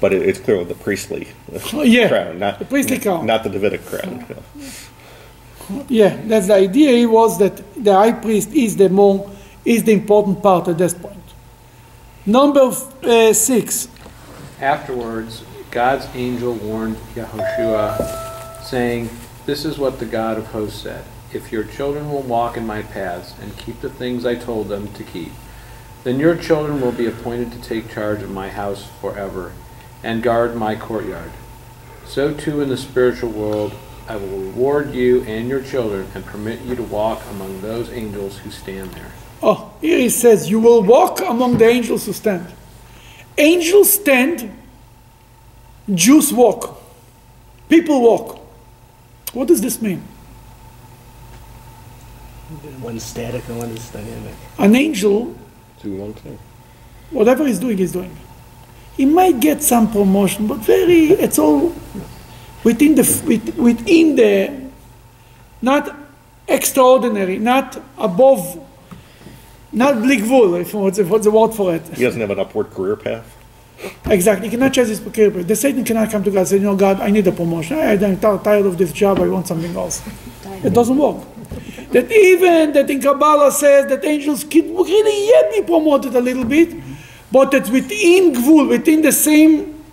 but it, it's clearly the priestly Oh, yeah, crown, not the priestly crown. not the Davidic crown. Yeah, that's the idea. Was that the high priest is the more is the important part at this point. Number uh, six. Afterwards, God's angel warned Yehoshua, saying, This is what the God of hosts said If your children will walk in my paths and keep the things I told them to keep, then your children will be appointed to take charge of my house forever and guard my courtyard. so too in the spiritual world I will reward you and your children and permit you to walk among those angels who stand there. Oh, here he says, You will walk among the angels who stand. Angels stand, Jews walk. People walk. What does this mean? One's static and one is dynamic. An angel, Do one thing. whatever he's doing, he's doing. He might get some promotion, but very, it's all within the, within the, not extraordinary, not above, not bli gvul, if what's, what's the word for it? He doesn't have an upward career path. Exactly. He cannot change his career. The Satan cannot come to God and say, No, God, I need a promotion. I, I'm ti- tired of this job. I want something else. It doesn't work. That even that in Kabbalah says that angels can really yet be promoted a little bit, but that within Gvul, within the same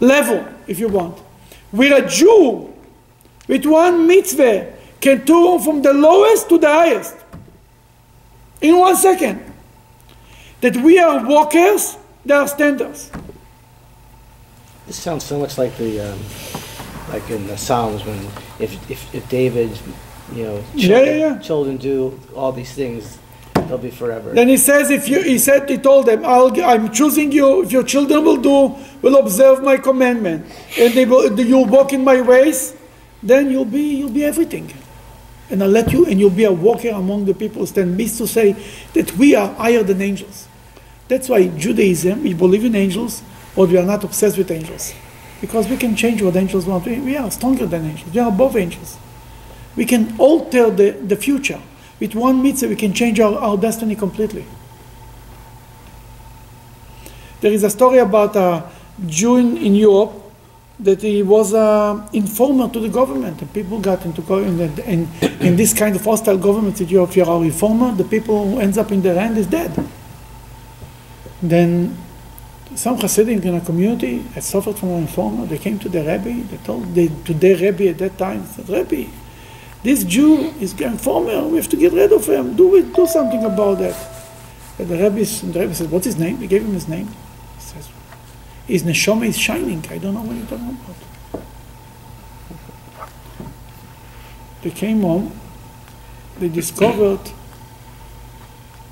level, if you want. Where a Jew, with one mitzvah, can turn from the lowest to the highest in one second. That we are walkers, they are standers. This sounds so much like the, um, like in the Psalms when if, if, if David, you know, children, yeah, yeah. children do all these things, they'll be forever. Then he says, if you, he said, he told them, I'll, I'm choosing you. If your children will do, will observe my commandment, and they will, you'll walk in my ways, then you'll be, you'll be everything. And I'll let you, and you'll be a walker among the people. Stand means to say that we are higher than angels. That's why Judaism, we believe in angels, but we are not obsessed with angels, because we can change what angels want. We, we are stronger than angels. We are above angels. We can alter the, the future. With one mitzvah, we can change our, our destiny completely. There is a story about a Jew in, in Europe that he was an informer to the government, and people got into in, in, in this kind of hostile government. If you are a reformer, the people who ends up in their hand is dead. Then some Hasidim in a community had suffered from informer. They came to the Rebbe. They told they, to their Rebbe at that time, said, Rebbe, this Jew is informer. We have to get rid of him. Do we do something about that? And the Rebbe, the Rebbe said, what's his name? They gave him his name. He says, his neshama is shining. I don't know what you're talking about. They came home. They discovered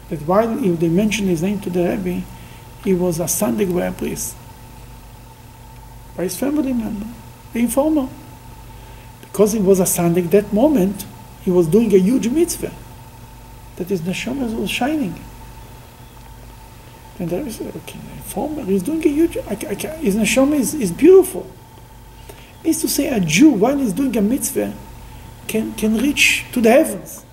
that while if they mentioned his name to the Rebbe, he was a Sunday Square priest by his family member, the informer. Because he was a Sunday, that moment, he was doing a huge mitzvah. That his neshama was shining. And there is okay, informer, he's doing a huge, I, I, his neshama is, is beautiful. Means to say a Jew, while he's doing a mitzvah, can, can reach to the heavens.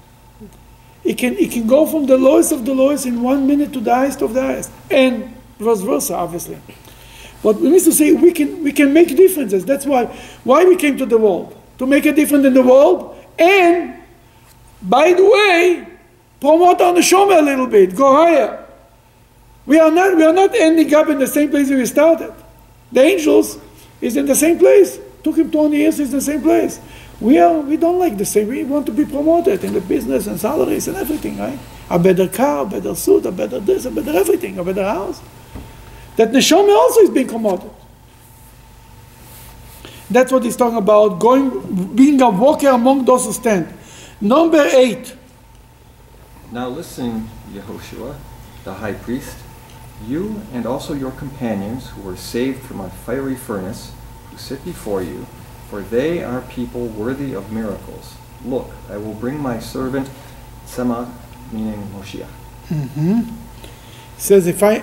He can, he can go from the lowest of the lowest in one minute to the highest of the highest. And vice versa, obviously. But we means to say we can, we can make differences. That's why, why we came to the world. To make a difference in the world. And, by the way, promote our neshama a little bit. Go higher. We are not, we are not ending up in the same place we started. The angels is in the same place. Took him 20 years, he's in the same place. We are we don't like the same. We want to be promoted in the business and salaries and everything, right? A better car, a better suit, a better this, a better everything, a better house. That neshama also is being promoted. That's what he's talking about, going being a walker among those who stand. Number eight. Now listen, Yehoshua, the high priest, you and also your companions who were saved from a fiery furnace, who sit before you, for they are people worthy of miracles. Look, I will bring my servant Tzemach, meaning Moshiach. hmm Says if I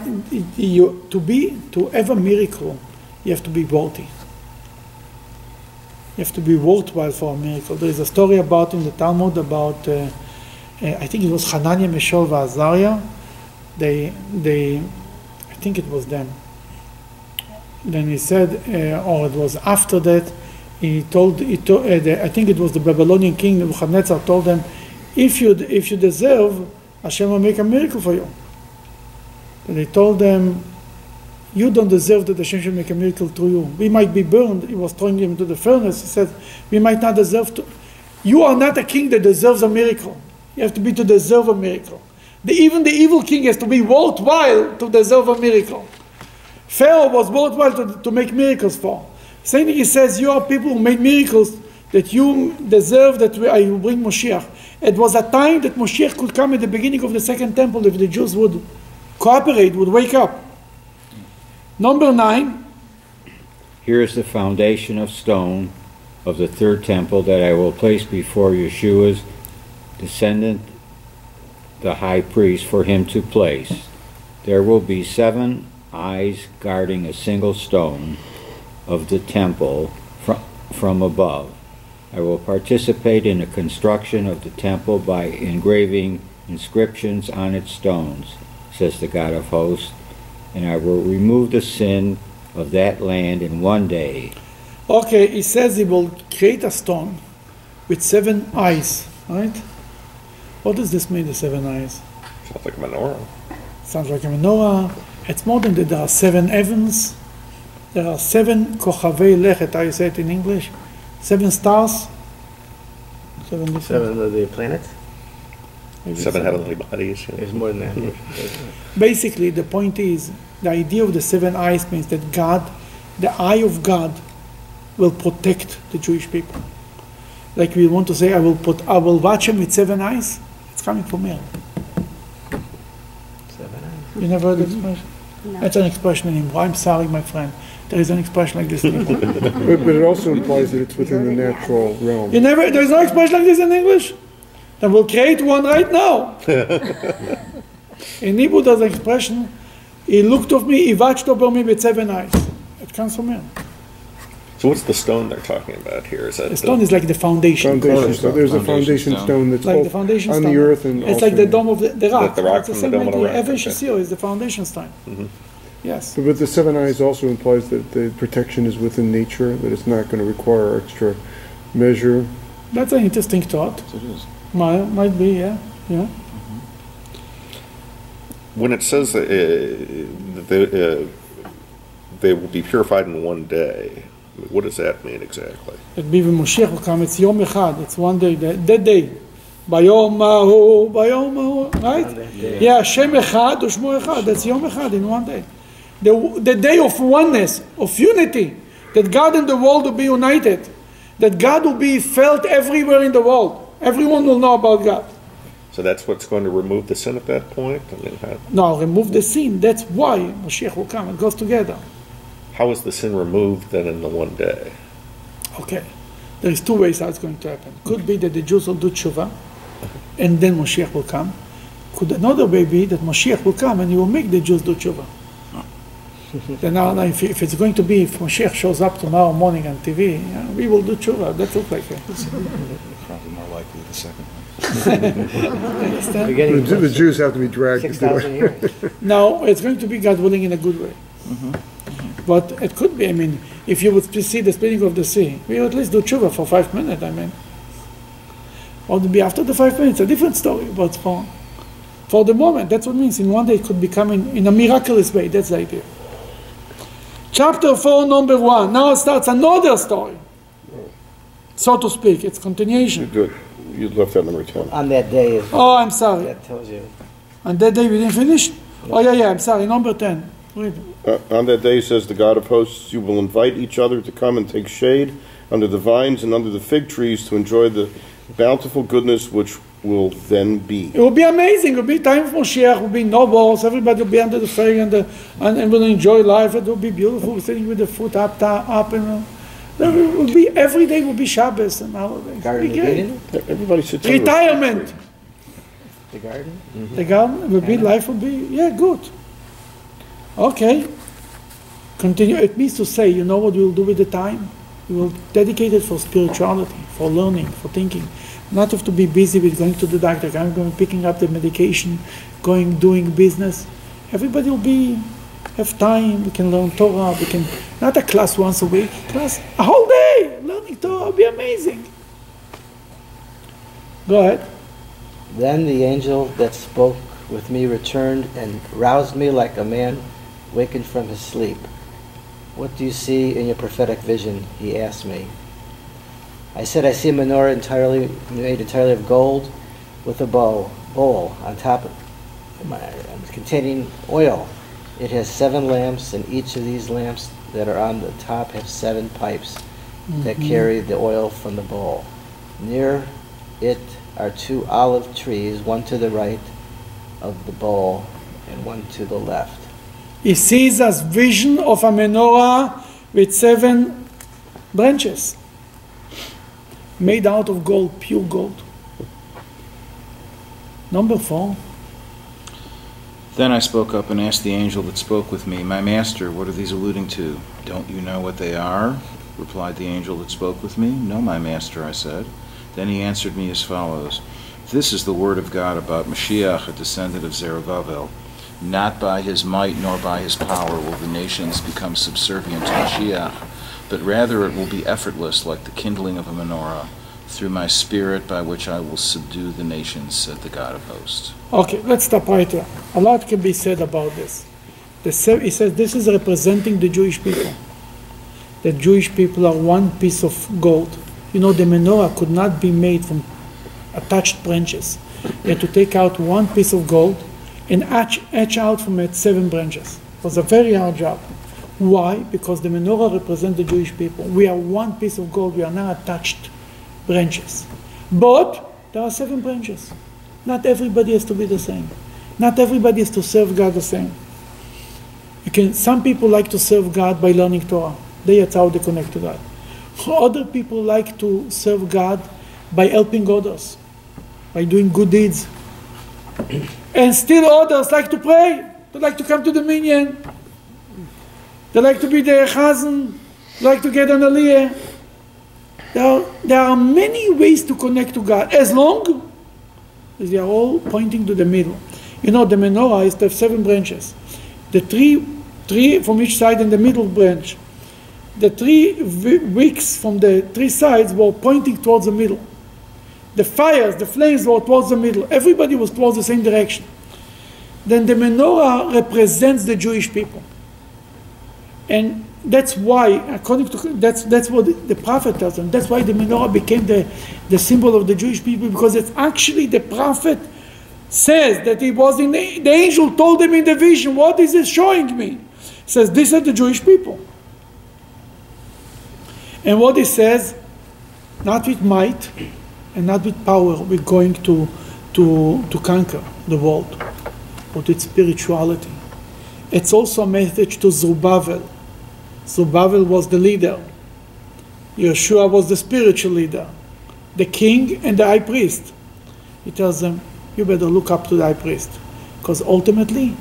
you to be to have a miracle, you have to be worthy. You have to be worthwhile for a miracle. There is a story about in the Talmud about uh, uh, I think it was Hananiah, Mishael, and Azariah. They they I think it was them. Then he said, uh, or it was after that, he told, he told uh, the, I think it was the Babylonian king Nebuchadnezzar told them, if you if you deserve, Hashem will make a miracle for you. And they told them, you don't deserve that Hashem should make a miracle through you. We might be burned. He was throwing him into the furnace. He said, we might not deserve to. You are not a king that deserves a miracle. You have to be to deserve a miracle. The, even the evil king has to be worthwhile to deserve a miracle. Pharaoh was worthwhile to, to make miracles for. Same thing he says, you are people who made miracles that you deserve that we, I will bring Moshiach. It was a time that Moshiach could come at the beginning of the second temple if the Jews would cooperate, would wake up. Number nine, Here is the foundation of stone of the third temple that I will place before Yeshua's descendant, the high priest, for him to place. There will be seven eyes guarding a single stone of the temple from, from above. I will participate in the construction of the temple by engraving inscriptions on its stones, says the God of hosts, and I will remove the sin of that land in one day. okay, he says he will create a stone with seven eyes, right? What does this mean, the seven eyes? Sounds like a menorah. Sounds like a menorah. It's more than that. There are seven heavens. There are seven kochavei lechet. How you say it in English? Seven stars. Seven. Seven of the planets? Maybe Seven heavenly bodies. yeah. There's more than that. Basically, the point is the idea of the seven eyes means that God, the eye of God, will protect the Jewish people. Like we want to say, I will put, I will watch him with seven eyes. It's coming from here. Seven eyes. You never heard the expression? No. That's an expression in Hebrew. I'm sorry, my friend. There is an expression like this in Hebrew. But, but it also implies that it's within the natural realm. You never, there's no expression like this in English? Then we'll create one right now. in Hebrew, there's an expression, he looked of me, he watched over me with seven eyes. It comes from here. So what's the stone they're talking about here? Is that The stone is like the foundation. Foundation, so there's a Foundation foundation stone. stone that's Like the both foundation on stone. the earth and It's like the dome of the, the rock. the rock it's the from the same dome of the idea. rock, Evan okay. Is the foundation stone. Mm-hmm. Yes. But the seven eyes also implies that the protection is within nature, that it's not going to require extra measure. That's an interesting thought. Yes, it is. Might, might be, yeah. Yeah. when it says that, uh, that they, uh, they will be purified in one day. What does that mean exactly? That be Moshiach will come, it's Yom Echad, it's one day, that, that day. Bayom hahu, Bayom hahu, right? Yeah, Shem Echad, Ushmo Echad, that's Yom Echad in one day. The, the day of oneness, of unity, that God and the world will be united, that God will be felt everywhere in the world. Everyone will know about God. So that's what's going to remove the sin at that point? I mean, how, Now, remove the sin, that's why Moshiach will come, it goes together. how is the sin removed then in the one day? Okay, there is two ways how it's going to happen. Could be that the Jews will do tshuva, and then Moshiach will come. Could another way be that Moshiach will come and he will make the Jews do tshuva. then now, now if, if it's going to be, if Moshiach shows up tomorrow morning on TV, yeah, we will do tshuva. That looks like it. Probably more likely the second one. The Beginning Ju- the Jews have to be dragged to six do thousand it. years. Now, it's going to be God willing in a good way. Mm-hmm. But it could be, I mean, if you would see the splitting of the sea, we would at least do tshuva for five minutes, I mean. Or to be after the five minutes, a different story, but for, for the moment, that's what it means. In one day, it could become in, in a miraculous way, that's the idea. Chapter 4, number 1. Now starts another story, so to speak. It's continuation. Good. You left out number 10. On that day is, Oh, I'm sorry. that tells you. On that day, we didn't finish? Oh, yeah, yeah, I'm sorry. Number 10. Read. Uh, on that day, says the God of hosts, you will invite each other to come and take shade under the vines and under the fig trees to enjoy the bountiful goodness which will then be. It will be amazing. It will be time for Moshiach. It will be no wars. Everybody will be under the flag and, the, and, and will enjoy life. It will be beautiful, sitting with the foot up, ta- up and. Uh, there will be every day will be Shabbos and holidays. Will Garden be of great. Eden? Everybody sits under Retirement. The garden? The garden will be life will be yeah good. Okay. Continue. It means to say, you know what we will do with the time? We will dedicate it for spirituality, for learning, for thinking. Not have to be busy with going to the doctor, going, going picking up the medication, going doing business. Everybody will be have time. We can learn Torah. We can not a class once a week, class a whole day learning Torah. Will be amazing. Go ahead. Then the angel that spoke with me returned and roused me like a man wakened from his sleep. What do you see in your prophetic vision? He asked me. I said, I see a menorah entirely made entirely of gold with a bow, bowl on top of uh, containing oil. It has seven lamps, and each of these lamps that are on the top have seven pipes that Mhm. carry the oil from the bowl. Near it are two olive trees, one to the right of the bowl and one to the left. He sees as vision of a menorah with seven branches made out of gold, pure gold. Number four. Then I spoke up and asked the angel that spoke with me, My master, what are these alluding to? Don't you know what they are? replied the angel that spoke with me. No, my master, I said. Then he answered me as follows This is the word of God about Mashiach, a descendant of Zerubbabel. Not by his might nor by his power will the nations become subservient to Mashiach, but rather it will be effortless like the kindling of a menorah, through my spirit by which I will subdue the nations, said the God of hosts. Okay, let's stop right here. A lot can be said about this. The he says this is representing the Jewish people. The Jewish people are one piece of gold. You know, the menorah could not be made from attached branches. You had to take out one piece of gold and etch, etch out from it seven branches. It was a very hard job. Why? Because the menorah represents the Jewish people. We are one piece of gold. We are not attached branches. But there are seven branches. Not everybody has to be the same. Not everybody has to serve God the same. You can, some people like to serve God by learning Torah. They, that's how they connect to God. Other people like to serve God by helping others, by doing good deeds. And still others like to pray. They like to come to the minyan. They like to be their chazan. Like to get an aliyah. There are, there are many ways to connect to God, as long as they are all pointing to the middle. You know, the menorah is to have seven branches. The three, three from each side and the middle branch. The three wi- wicks from the three sides were pointing towards the middle. The fires, the flames were towards the middle. Everybody was towards the same direction. Then the menorah represents the Jewish people. And that's why, according to that's that's what the, prophet tells them. That's why the menorah became the, the symbol of the Jewish people because it's actually the prophet says that it was in the, the angel told him in the vision, what is it showing me? says these are the Jewish people. And what he says, not with might and not with power, we're going to to to conquer the world, but with spirituality. It's also a message to Zerubbabel. Zerubbabel was the leader. Yeshua was the spiritual leader, the king and the high priest. He tells them, you better look up to the high priest, because ultimately,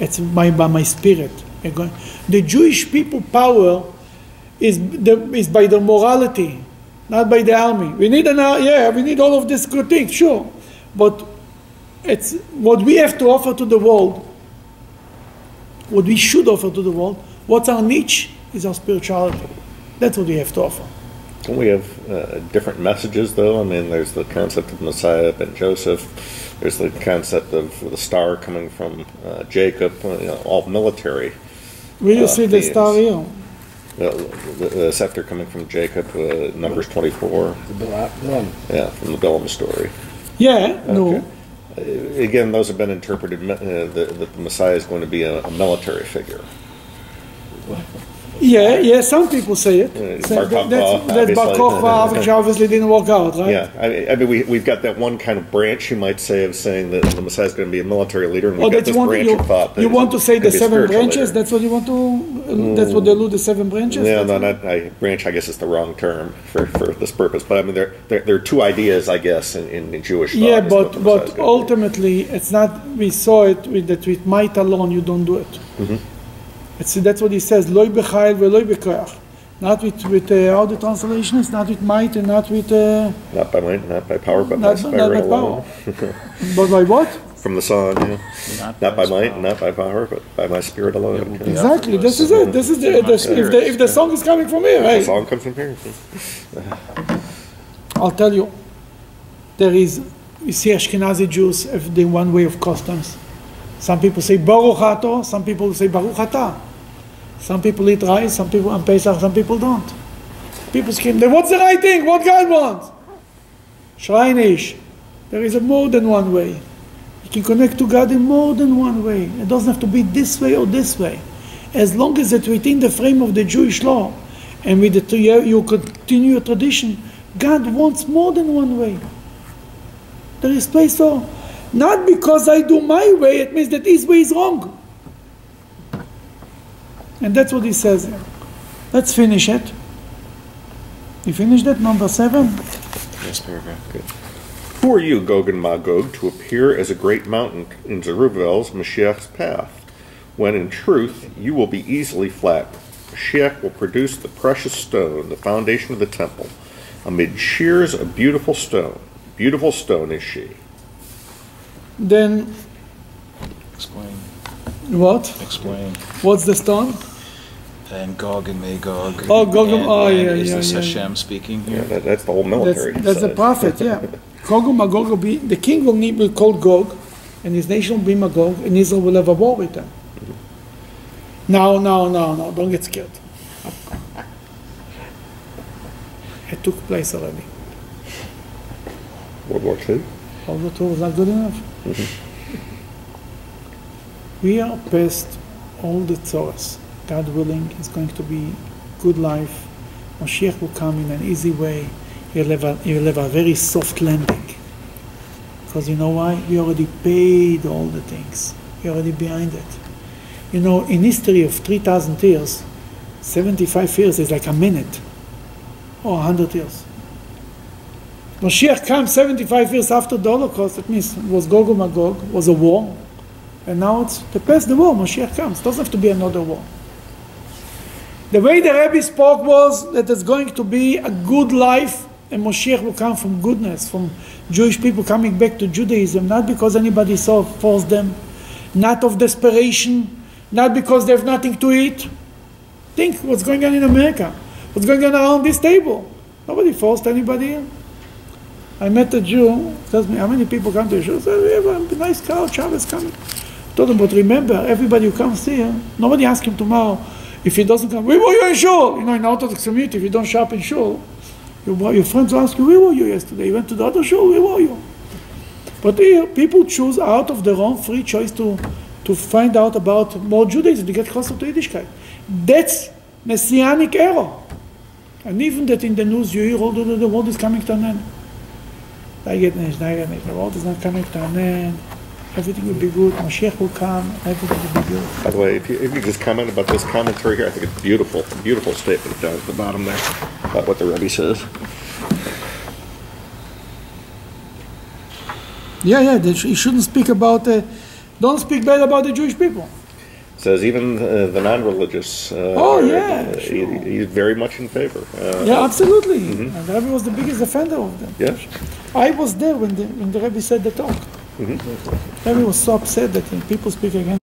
it's my, by my spirit. The Jewish people power is, the, is by the morality, not by the army. We need an ar- yeah, we need all of this good sure, but it's what we have to offer to the world what we should offer to the world, what's our niche is our spirituality. That's what we have to offer. Don't we have uh, different messages, though? I mean, there's the concept of Messiah and Joseph. There's the concept of the star coming from uh, Jacob. uh, You know, all military. Where you uh, see the themes. star here? The, the, the scepter coming from Jacob, uh, Numbers 24. Yeah, from the Balaam story. Yeah, no. Uh, Again, those have been interpreted uh, that that the Messiah is going to be a, a military figure. Yeah, yeah, some people say it. Uh, Bar that- Kokhba, that's that's Bar obviously. Which obviously didn't work out, right? Yeah, I mean, I mean we, we've got that one kind of branch, you might say, of saying that the Messiah is going to be a military leader, and we've got that you this want, branch you, of thought. that you want to say the seven branches? leader. That's what you want to, that's what they allude the seven branches? Yeah, no, not I, branch. I guess is the wrong term for, for this purpose. But I mean, there there, there are two ideas, I guess, in, in, in Jewish thought. Yeah, as to what the but, but gonna be. ultimately, it's not, we saw it with, that with might alone, you don't do it. Mhm. It's, that's what he says, loy b'chayil ve'loy b'koyach. Not with, with uh, how the translation is, not with might and not with, uh, Not by might, not by power, but Not- by not spirit by alone. but by what? From the song, yeah. Not Not, by by might, power. not by power, but by my spirit alone. Yeah. Exactly, this is it, this is the, the, if the, if the song is coming from here, The song comes from here. I'll tell you, there is, you see Ashkenazi Jews have the one way of customs. Some people say Baruch Ato, some people say Baruch Ata. Some people eat rice, some people on Pesach, some people don't. People scream, "Then what's the right thing? What God wants? Shreinish. There is a more than one way. You can connect to God in more than one way. It doesn't have to be this way or this way. As long as it's within the frame of the Jewish law and with the, you continue your tradition, God wants more than one way. There is place for not because I do my way, it means that his way is wrong. And that's what he says here. Let's finish it. You finished that, number seven? This paragraph. Good. Who are you, Gog and Magog, to appear as a great mountain in Zerubbabel's Mashiach's path, when in truth you will be easily flattened? Mashiach will produce the precious stone, the foundation of the temple, amid shears of beautiful stone. Beautiful stone is she. Then Explain. What? Explain. What's the stone? And Gog and Magog. Oh, Gog and- and, oh, and yeah, Is yeah, this yeah, Hashem speaking Yeah, that, that's the whole military. that's the prophet, yeah. Gog and Magog will be, the king will need, will call Gog, and his nation will be Magog, and Israel will have a war with them. No, no, no, no, don't get scared. It took place already. World War II? World War II was not good enough. Mm-hmm. We are past all the tzoras. God willing, it's going to be good life. Moshiach will come in an easy way. He'll have a, he'll have a very soft landing. Because you know why? We already paid all the things. We're already behind it. You know, in history of 3,000 years, 75 years is like a minute or 100 years. Moshiach comes 75 years after the Holocaust. That means it was Gog and Magog, was a war. And now it's the past the war, Moshiach comes. Doesn't have to be another war. The way the Rebbe spoke was that it's going to be a good life, and Moshiach will come from goodness, from Jewish people coming back to Judaism, not because anybody saw forced them, not of desperation, not because they have nothing to eat. Think what's going on in America, what's going on around this table. Nobody forced anybody. I met a Jew, tells me, how many people come to Israel? I said, we have a nice crowd, Shabbos coming. Told him, but remember, everybody who comes here, nobody asks him tomorrow, if he doesn't come, where were you in shul? You know, in Orthodox community, if you don't shop in shul, your, your friends ask you, where were you yesterday? You went to the other shul, where were you? But here, people choose out of their own free choice to, to find out about more Judaism, to get closer to Yiddishkeit. That's messianic era. And even that in the news you hear oh, all the, the world is coming to an end. I get nicht, I get nicht. The world is not coming to an end. Everything will be good. Mashiach will come. Everything will be good. By the way, if you, if you just comment about this commentary here, I think it's beautiful. Beautiful statement down at the bottom there about what the Rebbe says. Yeah, yeah. They sh- you shouldn't speak about. Uh, don't speak bad about the Jewish people. Says even uh, the non-religious. Uh, Oh, yeah, uh, sure. he- he's very much in favor. Uh, Yeah, absolutely. And the Rebbe was the biggest defender of them. Yes, I was there when the when the Rebbe said the talk. Rebbe was so upset that people speak against.